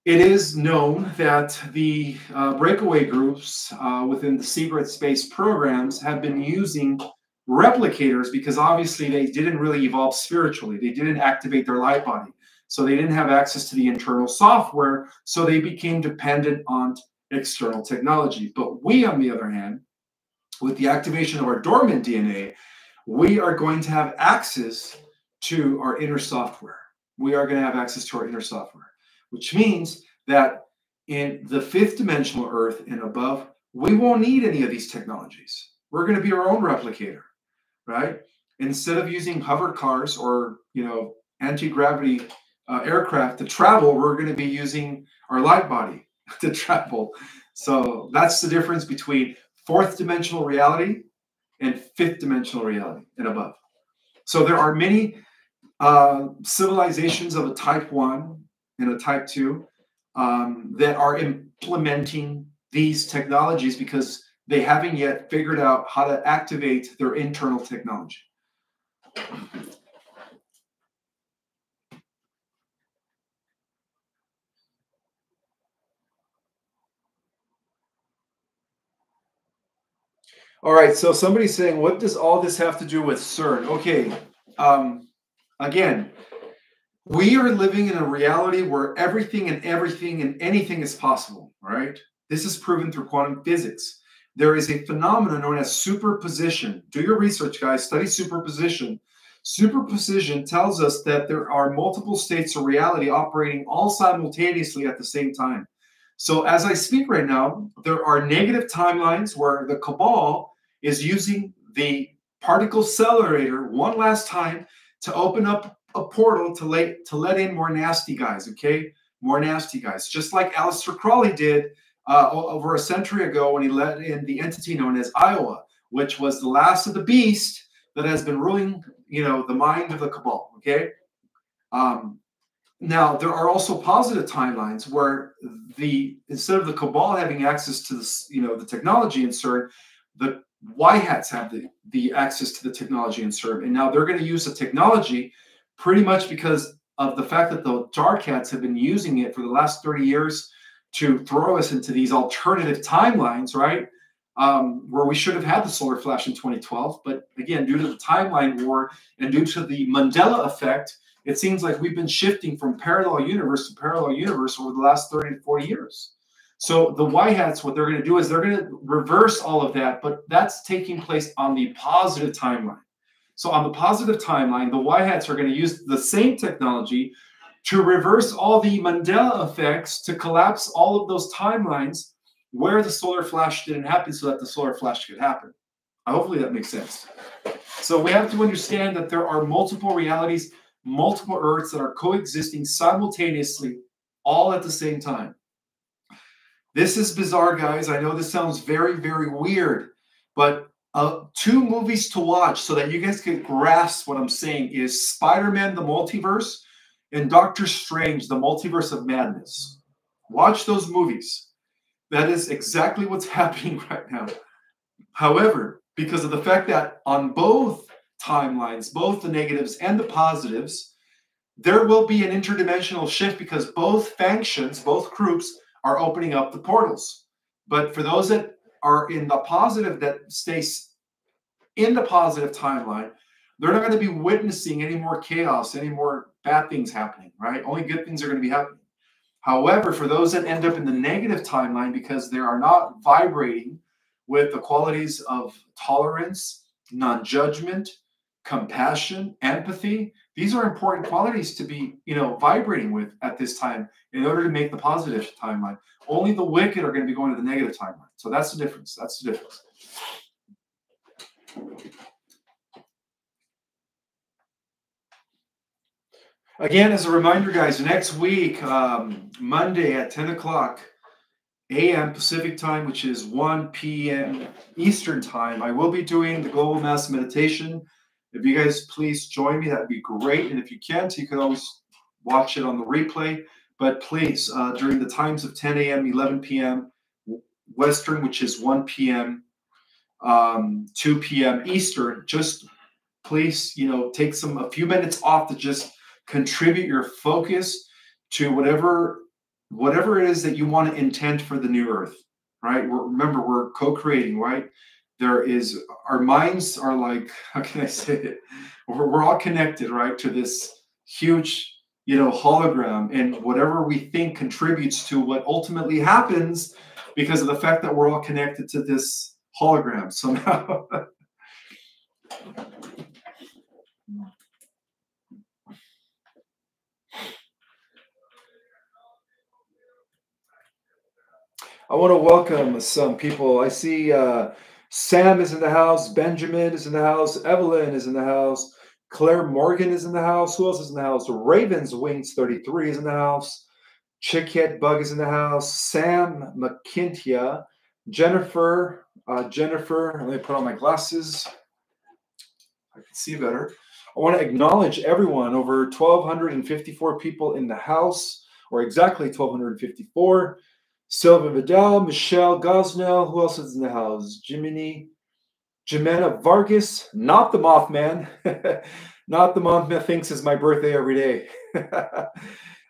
it is known that the uh, breakaway groups uh, within the secret space programs have been using replicators because obviously they didn't really evolve spiritually. They didn't activate their light body. So they didn't have access to the internal software. So they became dependent on external technology. But we, on the other hand, with the activation of our dormant DNA, we are going to have access to our inner software. We are going to have access to our inner software, which means that in the fifth dimensional Earth and above, we won't need any of these technologies. We're going to be our own replicator, right? Instead of using hover cars or you know anti-gravity uh, aircraft to travel, we're going to be using our light body to travel. So that's the difference between fourth dimensional reality and fifth dimensional reality and above. So there are many uh, civilizations of a type one and a type two um, that are implementing these technologies because they haven't yet figured out how to activate their internal technology. All right, so somebody's saying, what does all this have to do with CERN? Okay, um, again, we are living in a reality where everything and everything and anything is possible, right? This is proven through quantum physics. There is a phenomenon known as superposition. Do your research, guys, study superposition. Superposition tells us that there are multiple states of reality operating all simultaneously at the same time. So, as I speak right now, there are negative timelines where the cabal is using the particle accelerator one last time to open up a portal to let to let in more nasty guys. Okay, more nasty guys, just like Aleister Crowley did uh, over a century ago when he let in the entity known as Aiwass, which was the last of the beast that has been ruling, you know, the mind of the cabal. Okay. Um, now there are also positive timelines where the instead of the cabal having access to this, you know, the technology in CERN, the white hats have the, the access to the technology and CERN. and now they're going to use the technology pretty much because of the fact that the dark hats have been using it for the last 30 years to throw us into these alternative timelines, right? Um, where we should have had the solar flash in 2012. But again, due to the timeline war and due to the Mandela effect, it seems like we've been shifting from parallel universe to parallel universe over the last 30 to 40 years. So the white hats, what they're going to do is they're going to reverse all of that, but that's taking place on the positive timeline. So on the positive timeline, the white hats are going to use the same technology to reverse all the Mandela effects to collapse all of those timelines where the solar flash didn't happen so that the solar flash could happen. Hopefully that makes sense. So we have to understand that there are multiple realities, multiple Earths that are coexisting simultaneously, all at the same time. This is bizarre, guys. I know this sounds very, very weird, but uh, two movies to watch so that you guys can grasp what I'm saying is Spider-Man: The Multiverse and Doctor Strange: The Multiverse of Madness. Watch those movies. That is exactly what's happening right now. However, because of the fact that on both timelines, both the negatives and the positives, there will be an interdimensional shift because both factions, both groups, are opening up the portals. But for those that are in the positive that stays in the positive timeline, they're not going to be witnessing any more chaos, any more bad things happening, right? Only good things are going to be happening. However, for those that end up in the negative timeline because they are not vibrating with the qualities of tolerance, non judgment, compassion, empathy, these are important qualities to be, you know, vibrating with at this time in order to make the positive timeline. Only the wicked are going to be going to the negative timeline. So that's the difference. That's the difference. Again, as a reminder, guys, next week, um, Monday at 10 o'clock a.m. Pacific time, which is 1 p.m. Eastern time, I will be doing the Global Mass Meditation if you guys please join me, that'd be great. And if you can't, you can always watch it on the replay. But please, uh, during the times of 10 a.m., 11 p.m., Western, which is 1 p.m., um, 2 p.m. Eastern. Just please, you know, take some a few minutes off to just contribute your focus to whatever whatever it is that you want to intend for the new earth right we're, remember we're co-creating right there is our minds are like how can i say it we're, we're all connected right to this huge you know hologram and whatever we think contributes to what ultimately happens because of the fact that we're all connected to this hologram somehow I want to welcome some people. I see uh, Sam is in the house, Benjamin is in the house, Evelyn is in the house, Claire Morgan is in the house. Who else is in the house? Ravens Wings 33 is in the house. Chickhead Bug is in the house. Sam McKintia, Jennifer, uh, Jennifer. Let me put on my glasses. I can see better. I want to acknowledge everyone. Over 1,254 people in the house, or exactly 1,254. Sylvia Vidal, Michelle Gosnell. Who else is in the house? Jiminy, Jimena Vargas, not the Mothman. not the Mothman thinks is my birthday every day.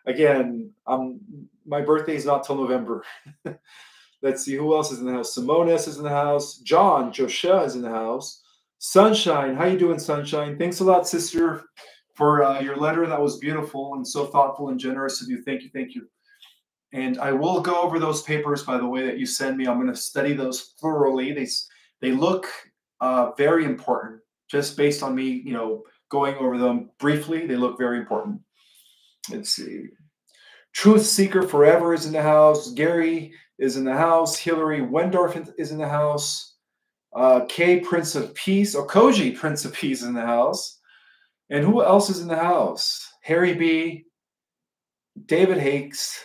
Again, um, my birthday is not till November. Let's see who else is in the house. Simones is in the house. John Joshua is in the house. Sunshine, how you doing, Sunshine? Thanks a lot, sister, for uh, your letter. That was beautiful and so thoughtful and generous of you. Thank you, thank you. And I will go over those papers, by the way, that you send me. I'm going to study those thoroughly. They they look uh, very important, just based on me, you know, going over them briefly. They look very important. Let's see. Truth Seeker Forever is in the house. Gary is in the house. Hillary Wendorf is in the house. Uh, K Prince of Peace, or Koji Prince of Peace in the house. And who else is in the house? Harry B. David Hakes.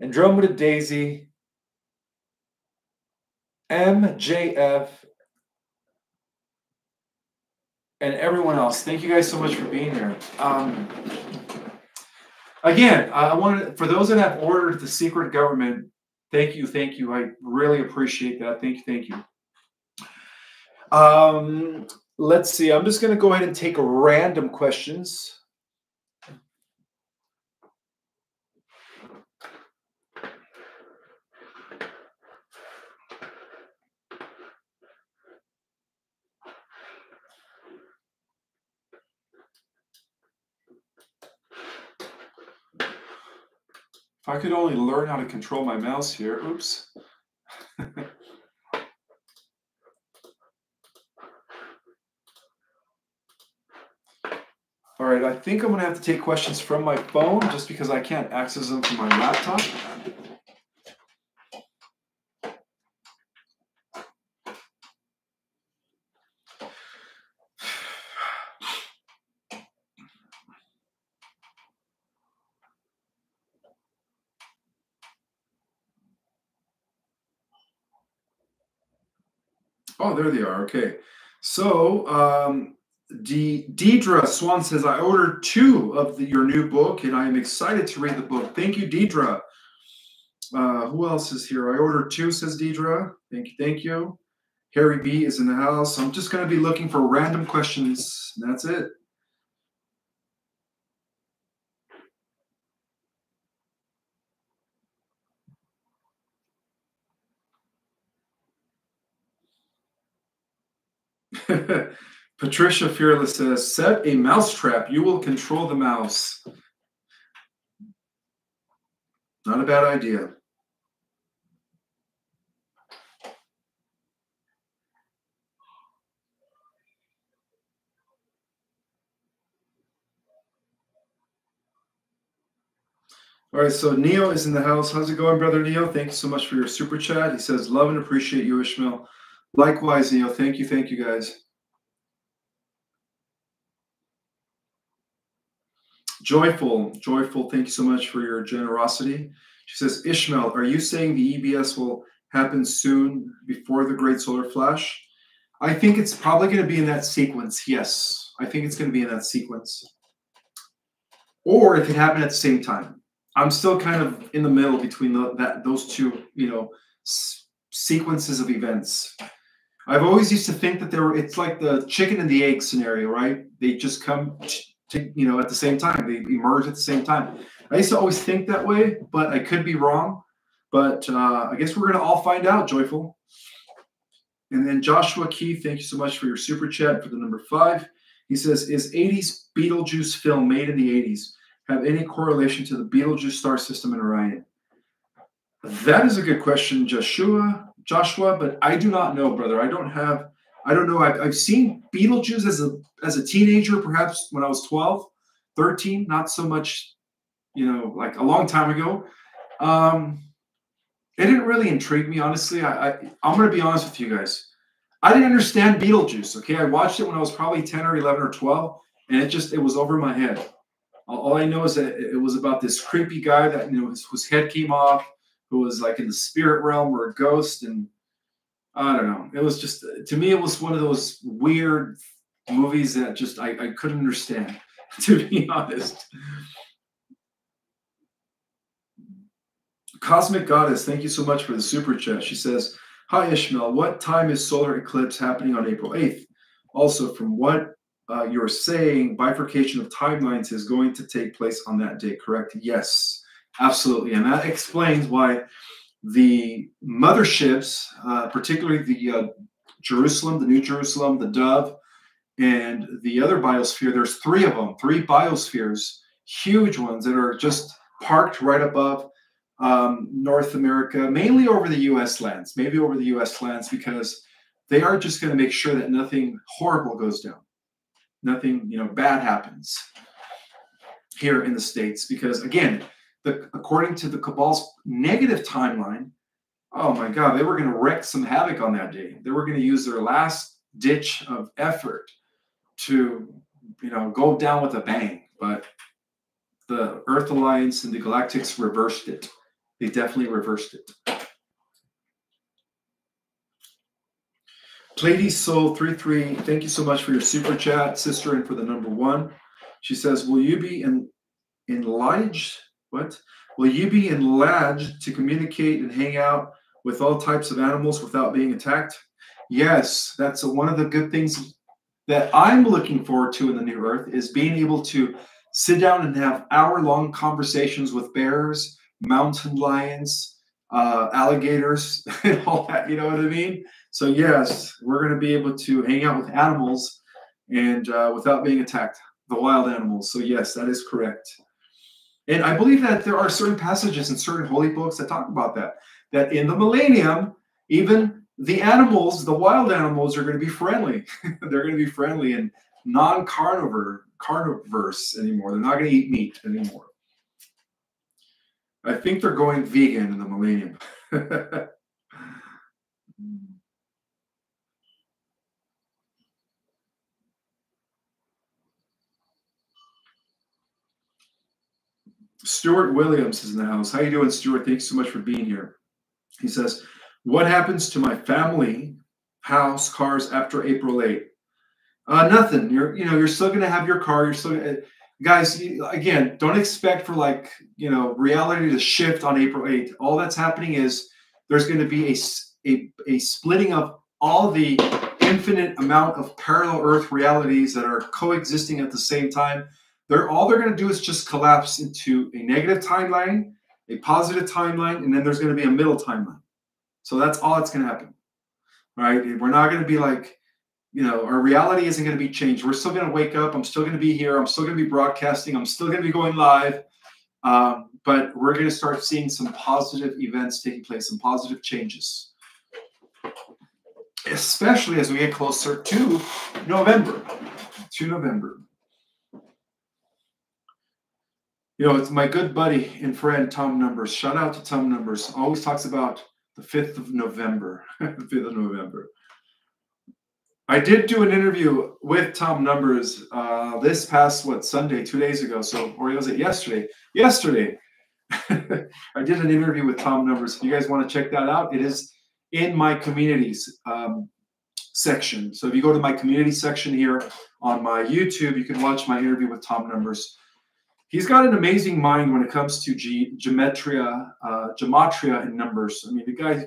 Andromeda Daisy, MJF, and everyone else. Thank you guys so much for being here. Um, again, I wanted for those that have ordered the secret government. Thank you, thank you. I really appreciate that. Thank you, thank you. Um, let's see. I'm just going to go ahead and take random questions. If I could only learn how to control my mouse here. Oops. All right, I think I'm going to have to take questions from my phone just because I can't access them from my laptop. Oh, there they are. Okay. So, um, De- Deidre Swan says, I ordered two of the, your new book and I am excited to read the book. Thank you, Deidre. Uh, who else is here? I ordered two, says Deidre. Thank you. Thank you. Harry B is in the house. I'm just going to be looking for random questions. That's it. Patricia Fearless says, set a mouse trap. You will control the mouse. Not a bad idea. All right, so Neo is in the house. How's it going, brother Neo? Thank you so much for your super chat. He says, love and appreciate you, Ishmael. Likewise, Neil. Thank you, thank you, guys. Joyful, joyful, thank you so much for your generosity. She says, Ishmael, are you saying the EBS will happen soon before the Great Solar Flash? I think it's probably going to be in that sequence. Yes, I think it's going to be in that sequence. Or it could happen at the same time. I'm still kind of in the middle between the, that those two, you know, sequences of events. I've always used to think that there were it's like the chicken and the egg scenario, right? They just come to, you know at the same time. They emerge at the same time. I used to always think that way, but I could be wrong. But uh, I guess we're gonna all find out, joyful. And then Joshua Key, thank you so much for your super chat for the number five. He says, "Is '80s Beetlejuice film made in the '80s have any correlation to the Betelgeuse star system in Orion?" That is a good question, Joshua. Joshua, but I do not know, brother. I don't have. I don't know. I've, I've seen Beetlejuice as a as a teenager, perhaps when I was 12, 13. Not so much, you know, like a long time ago. Um, it didn't really intrigue me, honestly. I, I I'm gonna be honest with you guys. I didn't understand Beetlejuice. Okay, I watched it when I was probably 10 or 11 or 12, and it just it was over my head. All I know is that it was about this creepy guy that you know his, head came off who was like in the spirit realm or a ghost and i don't know. It was just to me it was one of those weird movies that just i, I couldn't understand to be honest. Cosmic goddess thank you so much for the super chat. She says hi ishmael. What time is solar eclipse happening on april 8th also from what uh, you're saying bifurcation of timelines is going to take place on that day correct? Yes Absolutely. And that explains why the motherships, uh, particularly the uh, Jerusalem, the New Jerusalem, the Dove, and the other biosphere, there's three of them, three biospheres, huge ones that are just parked right above um, North America, mainly over the US lands, maybe over the US lands, because they are just going to make sure that nothing horrible goes down. Nothing, you know, bad happens here in the States. Because again, the, according to the Cabal's negative timeline, oh my God, they were going to wreak some havoc on that day. They were going to use their last ditch of effort to, you know, go down with a bang. But the Earth Alliance and the Galactics reversed it. They definitely reversed it. Lady Soul 33, thank you so much for your super chat, sister, and for the number one. She says, Will you be in, enlarged what? Will you be enlarged to communicate and hang out with all types of animals without being attacked? Yes, that's a, one of the good things that I'm looking forward to in the new earth is being able to sit down and have hour-long conversations with bears, mountain lions, uh, alligators, and all that. You know what I mean? So yes, we're going to be able to hang out with animals and uh, without being attacked, the wild animals. So yes, that is correct. And I believe that there are certain passages in certain holy books that talk about that. That in the millennium, even the animals, the wild animals, are going to be friendly. They're going to be friendly and non-carnivore, carnivorous anymore. They're not going to eat meat anymore. I think they're going vegan in the millennium. Stuart Williams is in the house. How you doing, Stuart? Thanks so much for being here. He says, "What happens to my family, house, cars after April 8? Uh, nothing. You're, you know, you're still going to have your car. You're still, gonna, guys. Again, don't expect for like, you know, reality to shift on April 8. All that's happening is there's going to be a, a, a splitting of all the infinite amount of parallel Earth realities that are coexisting at the same time." They're all they're going to do is just collapse into a negative timeline, a positive timeline, and then there's going to be a middle timeline. So that's all that's going to happen. Right? We're not going to be like, you know, our reality isn't going to be changed. We're still going to wake up. I'm still going to be here. I'm still going to be broadcasting. I'm still going to be going live. Um, but we're going to start seeing some positive events taking place, some positive changes, especially as we get closer to November. To November. You know, it's my good buddy and friend Tom Numbers. Shout out to Tom Numbers. Always talks about the 5th of November. the 5th of November. I did do an interview with Tom Numbers uh, this past what Sunday, two days ago. So, or was it yesterday? Yesterday, I did an interview with Tom Numbers. If you guys want to check that out, it is in my communities um, section. So if you go to my community section here on my YouTube, you can watch my interview with Tom Numbers he's got an amazing mind when it comes to ge- gematria, uh, gematria and numbers. I mean, the guy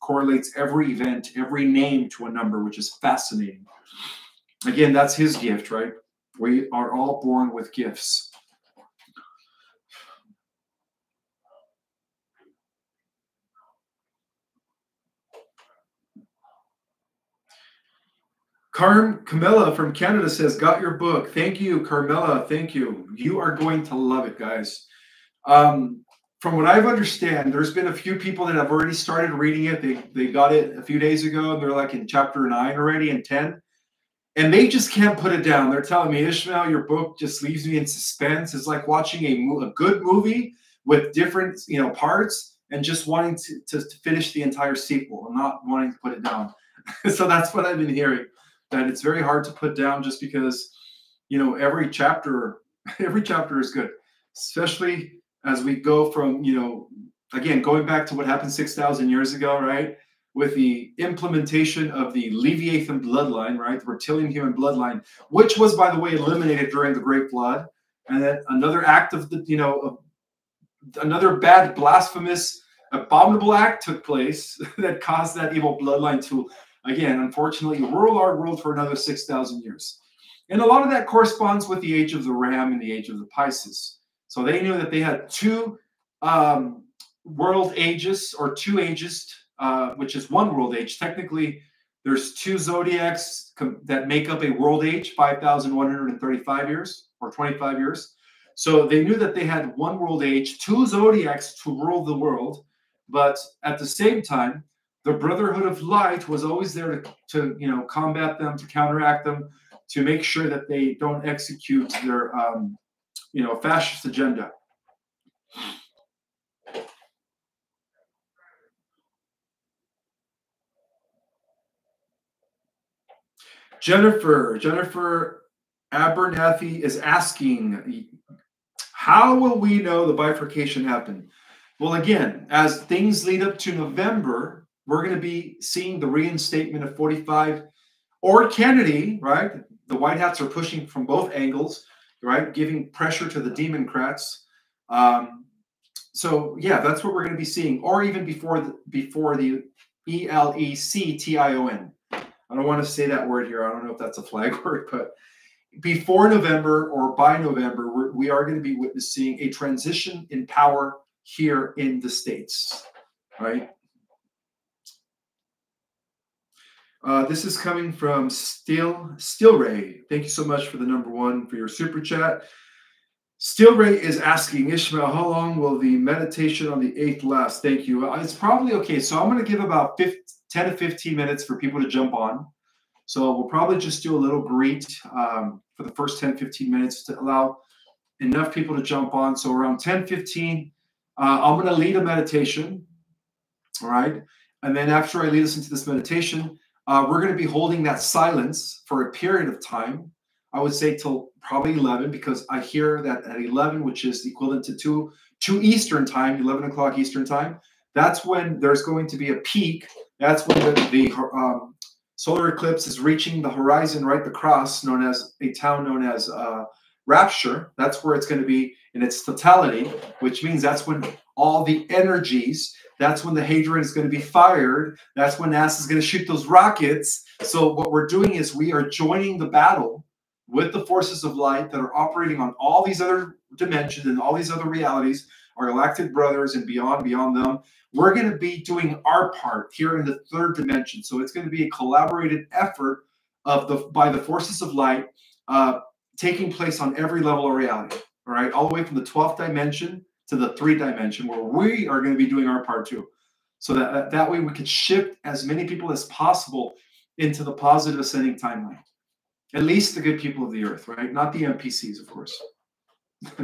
correlates every event, every name to a number, which is fascinating. Again, that's his gift, right? We are all born with gifts. Carm Camilla from Canada says, "Got your book. Thank you, Carmela. Thank you. You are going to love it, guys." Um, from what I've understand, there's been a few people that have already started reading it. They they got it a few days ago, and they're like in chapter nine already and ten, and they just can't put it down. They're telling me, Ishmael, your book just leaves me in suspense. It's like watching a, a good movie with different you know parts and just wanting to, to, to finish the entire sequel and not wanting to put it down. so that's what I've been hearing that it's very hard to put down just because you know every chapter every chapter is good especially as we go from you know again going back to what happened 6000 years ago right? With the implementation of the leviathan bloodline right? The reptilian human bloodline which was by the way eliminated during the great flood. And then another act of the you know of another bad blasphemous abominable act took place that caused that evil bloodline to again, unfortunately, rule our world for another 6,000 years. And a lot of that corresponds with the age of the ram and the age of the Pisces. So they knew that they had two um, world ages or two ages, uh, which is one world age. Technically, there's two zodiacs that make up a world age, 5,135 years or 25 years. So they knew that they had one world age, two zodiacs to rule the world. But at the same time, the Brotherhood of Light was always there to, to you know combat them, to counteract them, to make sure that they don't execute their um, you know fascist agenda. Jennifer, Jennifer Abernathy is asking, how will we know the bifurcation happened? Well, again, as things lead up to November, we're going to be seeing the reinstatement of 45 or Kennedy, right? The White Hats are pushing from both angles, right? Giving pressure to the Democrats. Um, so yeah, that's what we're going to be seeing, or even before the before the E L E C T I O N. I don't want to say that word here. I don't know if that's a flag word, but before November or by November, we're, we are going to be witnessing a transition in power here in the states, right? Uh, this is coming from Steel Steel Ray. Thank you so much for the number one for your super chat. Steel Ray is asking Ishmael, how long will the meditation on the eighth last? Thank you. Uh, it's probably okay. So I'm going to give about 10 to 15 minutes for people to jump on. So we'll probably just do a little greet um, for the first 10, 15 minutes to allow enough people to jump on. So around 10, 15, uh, I'm going to lead a meditation. All right. And then after I lead us into this meditation, uh, we're going to be holding that silence for a period of time. I would say till probably 11 because I hear that at 11, which is equivalent to 2, 2 Eastern time, 11 o'clock Eastern time, that's when there's going to be a peak. That's when the, the um, solar eclipse is reaching the horizon right across, known as a town known as uh, Rapture. That's where it's going to be in its totality, which means that's when all the energies that's when the Hadron is going to be fired. That's when NASA is going to shoot those rockets. So what we're doing is we are joining the battle with the forces of light that are operating on all these other dimensions and all these other realities, our galactic brothers and beyond, beyond them. We're going to be doing our part here in the third dimension. So it's going to be a collaborated effort of the by the forces of light uh, taking place on every level of reality. All right, all the way from the 12th dimension to the three dimension where we are going to be doing our part too. So that, that way we could shift as many people as possible into the positive ascending timeline. At least the good people of the earth, right? Not the NPCs, of course.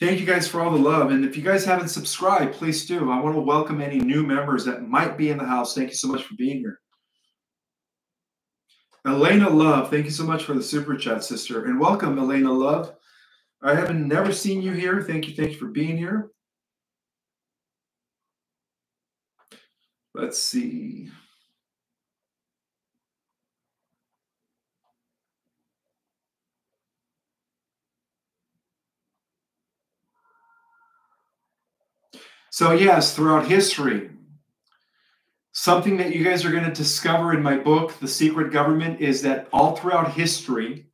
Thank you guys for all the love. And if you guys haven't subscribed, please do. I want to welcome any new members that might be in the house. Thank you so much for being here. Elena Love, thank you so much for the super chat, sister. And welcome, Elena Love. I haven't never seen you here. Thank you. Thank you for being here. Let's see. So, yes, throughout history, something that you guys are going to discover in my book, The Secret Government, is that all throughout history,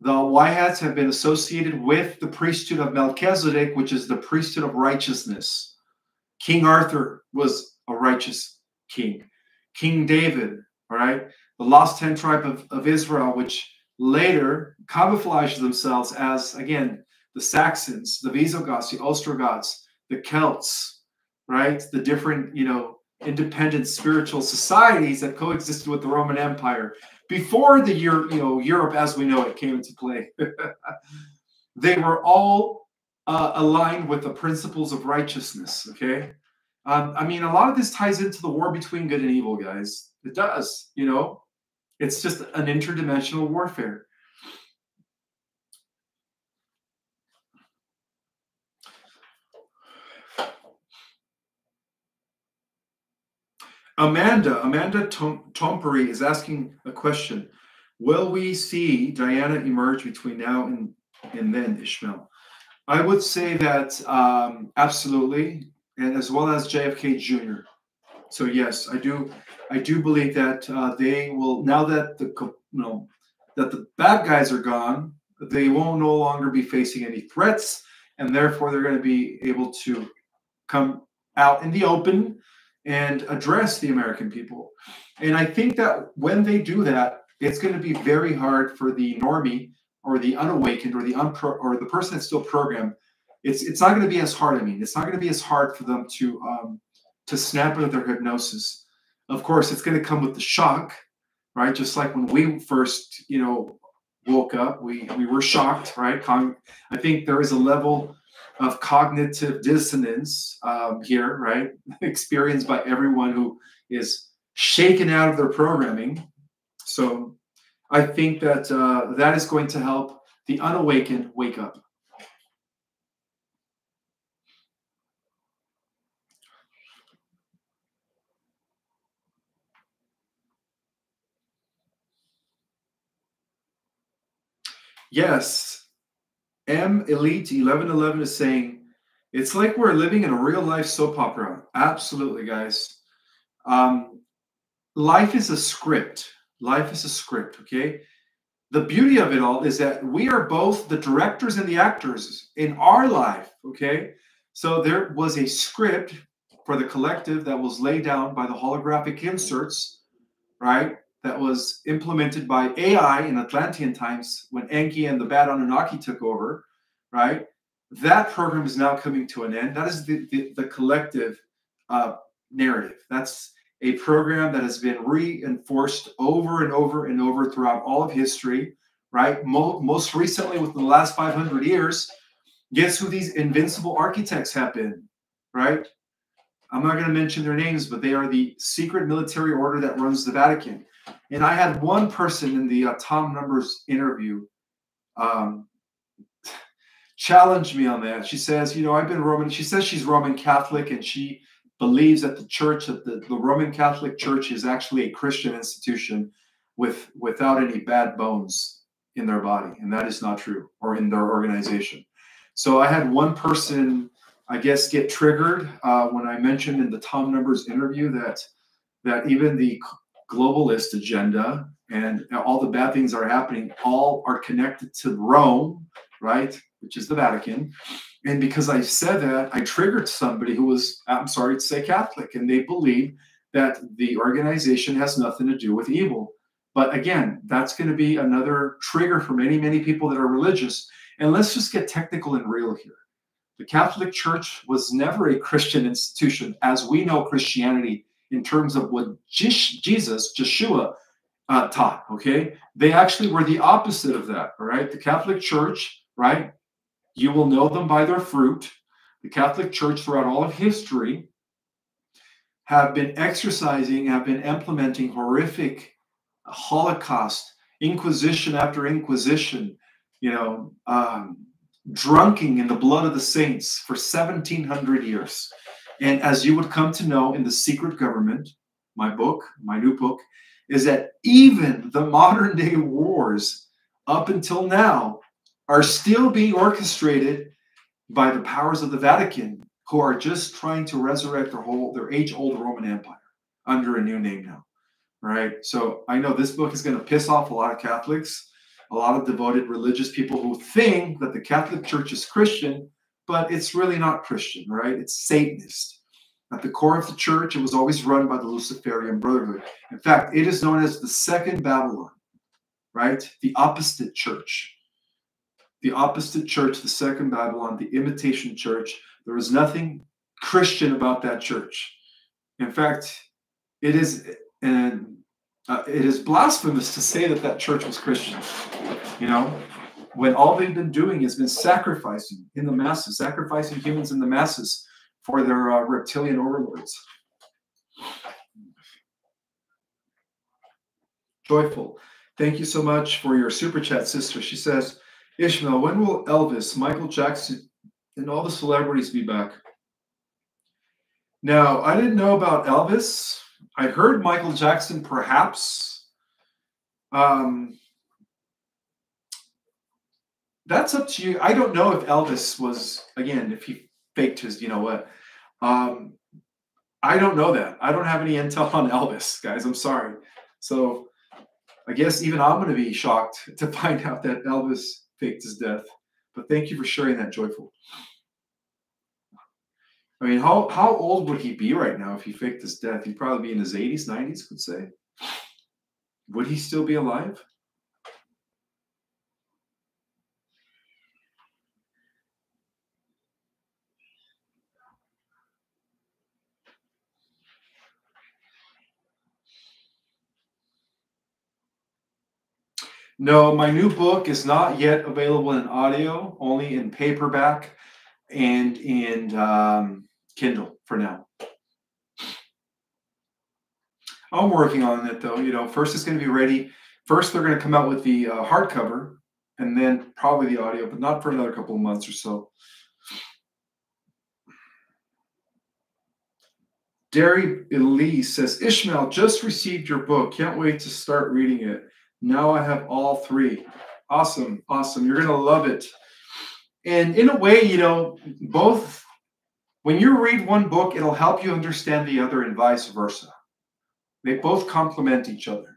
the White Hats have been associated with the priesthood of Melchizedek, which is the priesthood of righteousness. King Arthur was a righteous king. King David, all right, the lost 10 tribe of, of Israel, which later camouflaged themselves as, again, the Saxons, the Visigoths, the Ostrogoths, the Celts, right? The different, you know, independent spiritual societies that coexisted with the Roman Empire before the you know, Europe as we know it came into play. they were all uh, aligned with the principles of righteousness. Okay, um, I mean, a lot of this ties into the war between good and evil, guys. It does, you know. It's just an interdimensional warfare. Amanda, Amanda Tom, Tompery is asking a question. Will we see Diana emerge between now and, and then, Ishmael? I would say that um, absolutely, and as well as JFK Jr. So yes, I do. I do believe that uh, they will now that the you know that the bad guys are gone, they won't no longer be facing any threats, and therefore they're going to be able to come out in the open and address the American people. And I think that when they do that, it's going to be very hard for the normie or the unawakened or the unpro or the person that's still programmed. It's it's not going to be as hard. I mean, it's not going to be as hard for them to um, to snap out of their hypnosis. Of course, it's going to come with the shock, right? Just like when we first, you know, woke up, we we were shocked, right? I think there is a level of cognitive dissonance um, here, right? Experienced by everyone who is shaken out of their programming. So I think that uh, that is going to help the unawakened wake up. Yes, M Elite 1111 is saying, it's like we're living in a real life soap opera. Absolutely, guys. Um, life is a script. Life is a script, okay? The beauty of it all is that we are both the directors and the actors in our life, okay? So there was a script for the collective that was laid down by the holographic inserts, right? That was implemented by AI in Atlantean times when Enki and the bad Anunnaki took over, right? That program is now coming to an end. That is the, the, the collective uh, narrative. That's a program that has been reinforced over and over and over throughout all of history, right? Mo most recently, within the last 500 years, guess who these invincible architects have been, right? I'm not going to mention their names, but they are the secret military order that runs the Vatican. And I had one person in the uh, Tom Numbers interview um, challenge me on that. She says, you know, I've been Roman. She says she's Roman Catholic and she believes that the church, that the, the Roman Catholic Church is actually a Christian institution with without any bad bones in their body. And that is not true, or in their organization. So I had one person, I guess, get triggered uh, when I mentioned in the Tom Numbers interview that that even the globalist agenda and all the bad things that are happening all are connected to Rome, right? Which is the Vatican. And because I said that, I triggered somebody who was, I'm sorry to say, Catholic, and they believe that the organization has nothing to do with evil. But again, that's going to be another trigger for many, many people that are religious. And let's just get technical and real here. The Catholic Church was never a Christian institution as we know Christianity in terms of what Jesus, Yeshua, uh, taught. Okay, they actually were the opposite of that. All right, the Catholic Church, right? You will know them by their fruit. The Catholic Church, throughout all of history, have been exercising, have been implementing horrific Holocaust, Inquisition after Inquisition, you know, um, drunking in the blood of the saints for 1700 years. And as you would come to know in The Secret Government, my book, my new book, is that even the modern day wars up until now are still being orchestrated by the powers of the Vatican who are just trying to resurrect their whole their age-old Roman Empire under a new name now. Right. So I know this book is going to piss off a lot of Catholics, a lot of devoted religious people who think that the Catholic Church is Christian, but it's really not Christian, right? It's Satanist. At the core of the church, it was always run by the Luciferian Brotherhood. In fact, it is known as the Second Babylon, right? The opposite church. The opposite church, the Second Babylon, the imitation church. There is nothing Christian about that church. In fact, it is and uh, it is blasphemous to say that that church was Christian. You know, when all they've been doing has been sacrificing in the masses, sacrificing humans in the masses for their uh, reptilian overlords. Joyful. Thank you so much for your super chat, sister. She says, Ishmael, when will Elvis, Michael Jackson, and all the celebrities be back? Now, I didn't know about Elvis. I heard Michael Jackson perhaps. Um, that's up to you. I don't know if Elvis was, again, if he faked his, you know what. Um, I don't know that. I don't have any intel on Elvis, guys. I'm sorry. So I guess even I'm going to be shocked to find out that Elvis faked his death. But thank you for sharing that, Joyful. I mean, how, how old would he be right now if he faked his death? He'd probably be in his 80s, 90s, could say. Would he still be alive? No, my new book is not yet available in audio, only in paperback and in um, Kindle for now. I'm working on it though. You know, first it's going to be ready. First, they're going to come out with the uh, hardcover, and then probably the audio, but not for another couple of months or so. Derry Elise says, Ishmael just received your book. Can't wait to start reading it. Now I have all three. Awesome. Awesome. You're going to love it. And in a way, you know, both, when you read one book, it'll help you understand the other and vice versa. They both complement each other.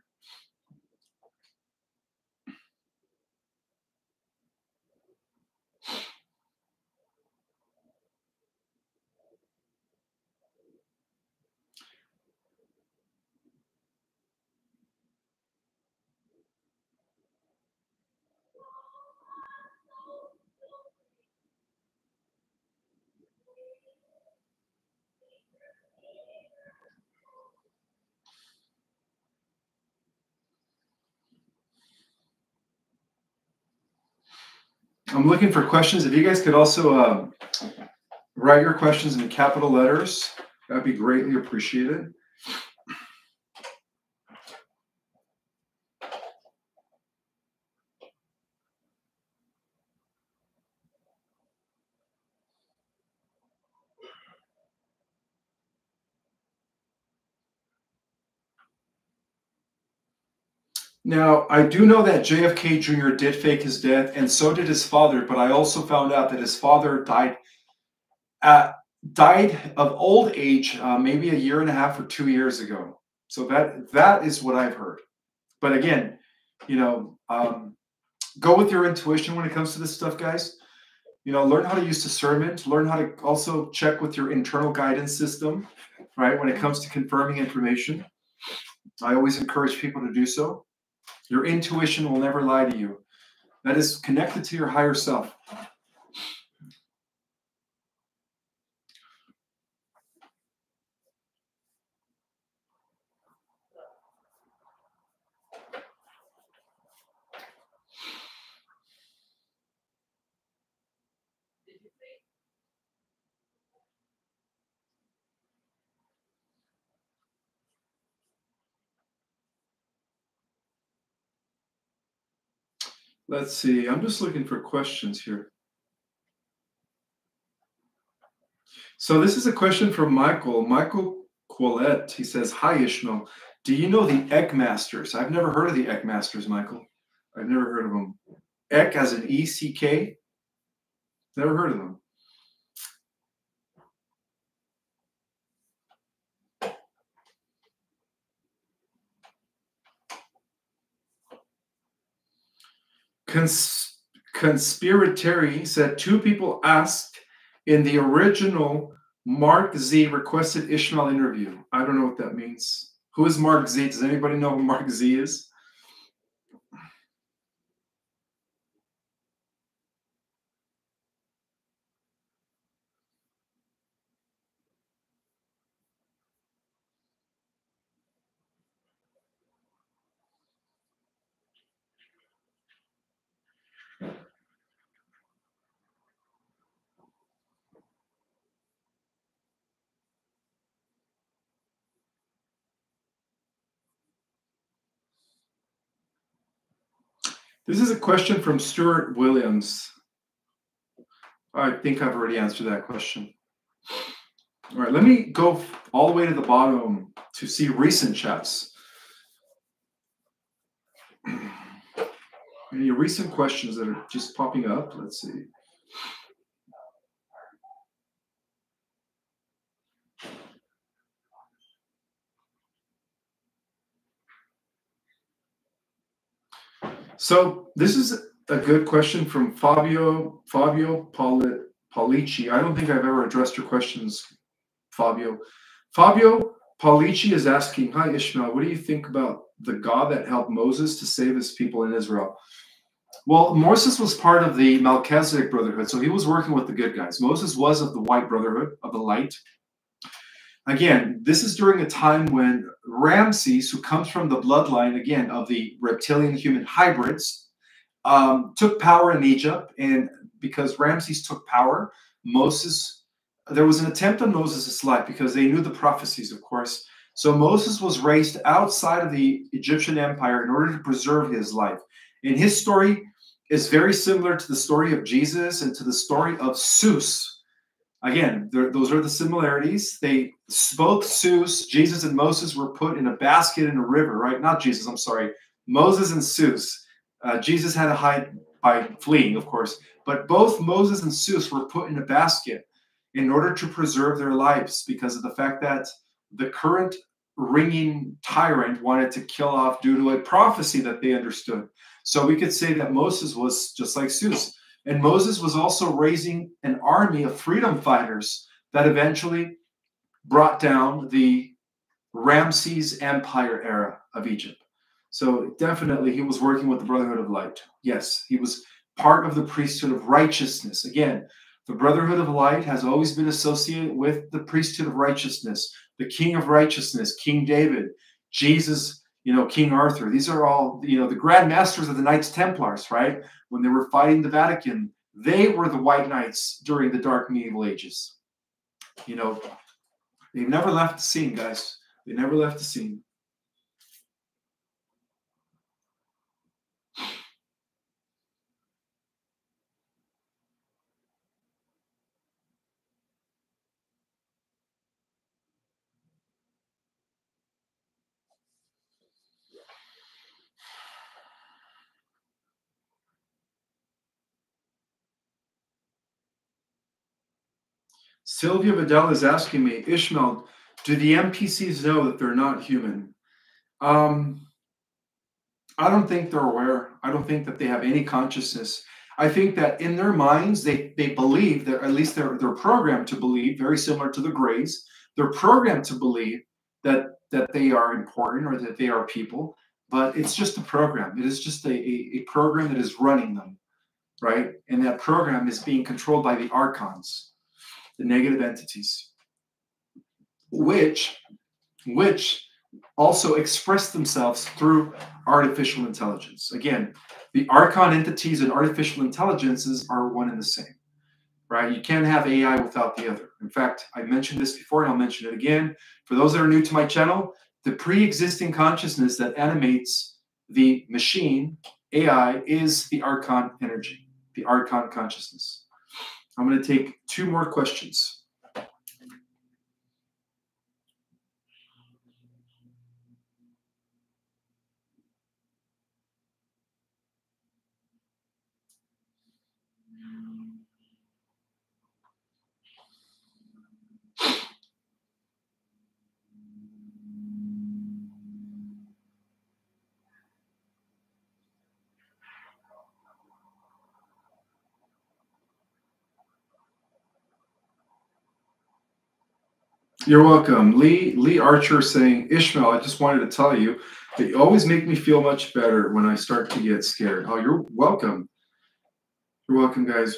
I'm looking for questions. If you guys could also uh, write your questions in capital letters, that'd be greatly appreciated. Now, I do know that JFK Jr. did fake his death, and so did his father. But I also found out that his father died at, died of old age, uh, maybe a year and a half or two years ago. So that that is what I've heard. But again, you know, um, go with your intuition when it comes to this stuff, guys. You know, learn how to use discernment. Learn how to also check with your internal guidance system, right? When it comes to confirming information, I always encourage people to do so. Your intuition will never lie to you. That is connected to your higher self. Let's see. I'm just looking for questions here. So this is a question from Michael. Michael Quillette. He says, Hi, Ishmael. Do you know the Eck Masters? I've never heard of the Eck Masters, Michael. I've never heard of them. Eck as an E-C-K? Never heard of them. Cons- conspiratory said two people asked in the original Mark Z requested Ishmael interview. I don't know what that means. Who is Mark Z? Does anybody know who Mark Z is? This is a question from Stuart Williams. I think I've already answered that question. All right, let me go all the way to the bottom to see recent chats. Any recent questions that are just popping up? Let's see. So this is a good question from Fabio Fabio Paulici. I don't think I've ever addressed your questions, Fabio. Fabio Paulici is asking, "Hi Ishmael, what do you think about the God that helped Moses to save his people in Israel?" Well, Moses was part of the Melchizedek Brotherhood, so he was working with the good guys. Moses was of the White Brotherhood, of the Light. Again, this is during a time when Ramses, who comes from the bloodline, again, of the reptilian human hybrids, um, took power in Egypt. And because Ramses took power, Moses, there was an attempt on Moses' life because they knew the prophecies, of course. So Moses was raised outside of the Egyptian empire in order to preserve his life. And his story is very similar to the story of Jesus and to the story of Zeus, Again, those are the similarities. They both Zeus, Jesus, and Moses were put in a basket in a river, right? Not Jesus, I'm sorry. Moses and Zeus. Uh, Jesus had to hide by fleeing, of course, but both Moses and Zeus were put in a basket in order to preserve their lives because of the fact that the current ringing tyrant wanted to kill off due to a prophecy that they understood. So we could say that Moses was just like Zeus. And Moses was also raising an army of freedom fighters that eventually brought down the Ramses Empire era of Egypt. So definitely he was working with the Brotherhood of Light. Yes, he was part of the priesthood of righteousness. Again, the Brotherhood of Light has always been associated with the priesthood of righteousness, the King of righteousness, King David, Jesus, you know, King Arthur. These are all, you know, the Grand Masters of the Knights Templars, right? when they were fighting the Vatican, they were the White Knights during the Dark Medieval Ages. You know, they never left the scene, guys. They never left the scene. Sylvia Vidal is asking me, Ishmael, do the NPCs know that they're not human? Um, I don't think they're aware. I don't think that they have any consciousness. I think that in their minds, they, they believe that, at least they're, they're programmed to believe, very similar to the Greys, they're programmed to believe that, that they are important or that they are people, but it's just a program. It is just a, a, a program that is running them, right? And that program is being controlled by the archons the negative entities, which, which also express themselves through artificial intelligence. Again, the archon entities and artificial intelligences are one and the same, right? You can't have AI without the other. In fact, I mentioned this before and I'll mention it again. For those that are new to my channel, the pre-existing consciousness that animates the machine, AI, is the archon energy, the archon consciousness. I'm going to take two more questions. You're welcome. Lee Lee Archer saying, Ishmael, I just wanted to tell you that you always make me feel much better when I start to get scared. Oh, you're welcome. You're welcome, guys.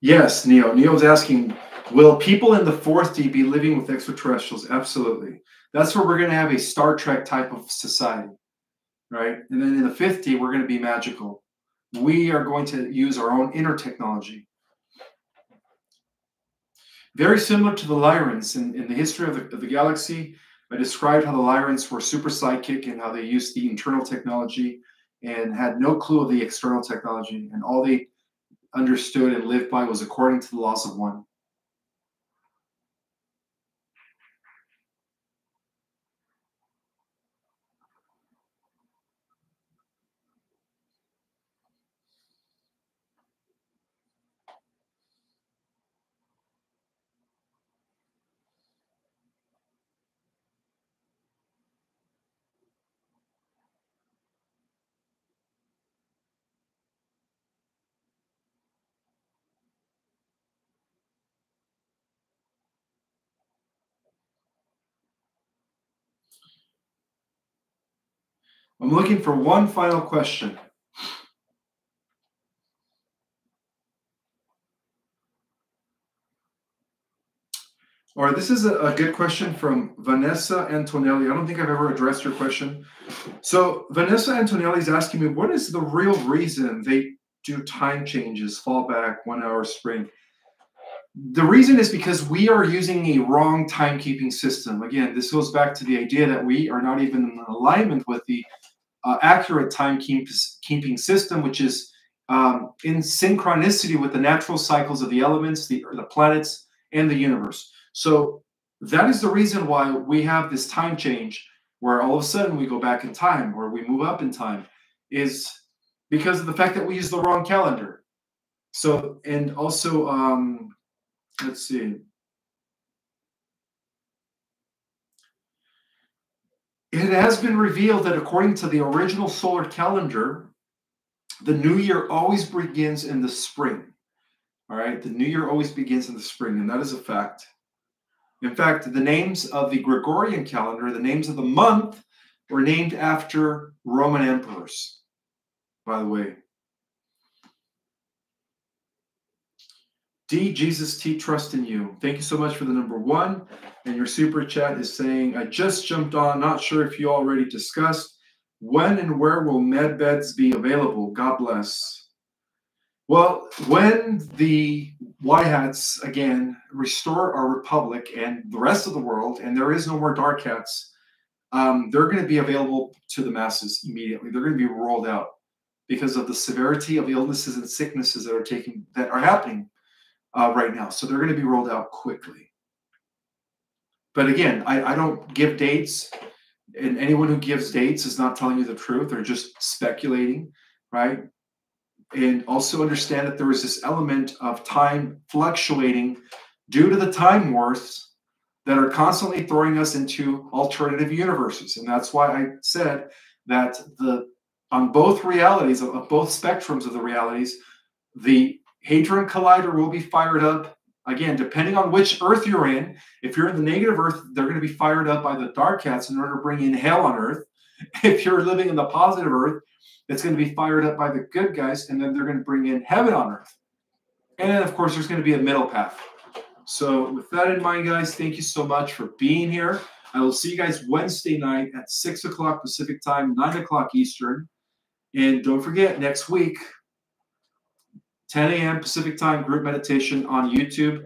Yes, Neo. Neo's asking, will people in the fourth D be living with extraterrestrials? Absolutely. That's where we're going to have a Star Trek type of society, right? And then in the fifth we're going to be magical. We are going to use our own inner technology. Very similar to the Lyrans in, in the history of the, of the galaxy. I described how the Lyrans were super psychic and how they used the internal technology and had no clue of the external technology. And all they understood and lived by was according to the laws of one. I'm looking for one final question. All right, this is a, a, good question from Vanessa Antonelli. I don't think I've ever addressed your question. So Vanessa Antonelli is asking me, what is the real reason they do time changes, fall back, one hour spring? The reason is because we are using a wrong timekeeping system. Again, this goes back to the idea that we are not even in alignment with the uh, accurate timekeeping system, which is um, in synchronicity with the natural cycles of the elements, the, the planets, and the universe. So that is the reason why we have this time change where all of a sudden we go back in time or we move up in time is because of the fact that we use the wrong calendar. So, and also, um, let's see. It has been revealed that according to the original solar calendar, the new year always begins in the spring. All right, the new year always begins in the spring, and that is a fact. In fact, the names of the Gregorian calendar, the names of the month, were named after Roman emperors, by the way. D, Jesus T, trust in you. Thank you so much for the number one. And your super chat is saying, I just jumped on, not sure if you already discussed. When and where will med beds be available? God bless. Well, when the White Hats again restore our republic and the rest of the world, and there is no more dark hats, um, they're going to be available to the masses immediately. They're going to be rolled out because of the severity of illnesses and sicknesses that are taking that are happening uh, right now. So they're going to be rolled out quickly. But again, I, I don't give dates, and anyone who gives dates is not telling you the truth. They're just speculating, right? And also understand that there is this element of time fluctuating due to the time wars that are constantly throwing us into alternative universes. And that's why I said that the on both realities, of both spectrums of the realities, the Hadron Collider will be fired up. Again, depending on which Earth you're in, if you're in the negative Earth, they're going to be fired up by the dark cats in order to bring in hell on Earth. If you're living in the positive Earth, it's going to be fired up by the good guys, and then they're going to bring in heaven on Earth. And then, of course, there's going to be a middle path. So, with that in mind, guys, thank you so much for being here. I will see you guys Wednesday night at 6 o'clock Pacific time, 9 o'clock Eastern. And don't forget, next week, 10 a.m. Pacific time group meditation on YouTube.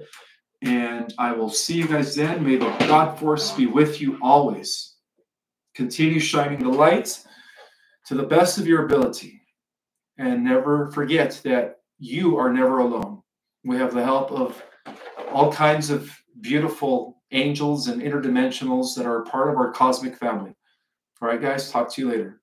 And I will see you guys then. May the God force be with you always. Continue shining the light to the best of your ability. And never forget that you are never alone. We have the help of all kinds of beautiful angels and interdimensionals that are part of our cosmic family. All right, guys, talk to you later.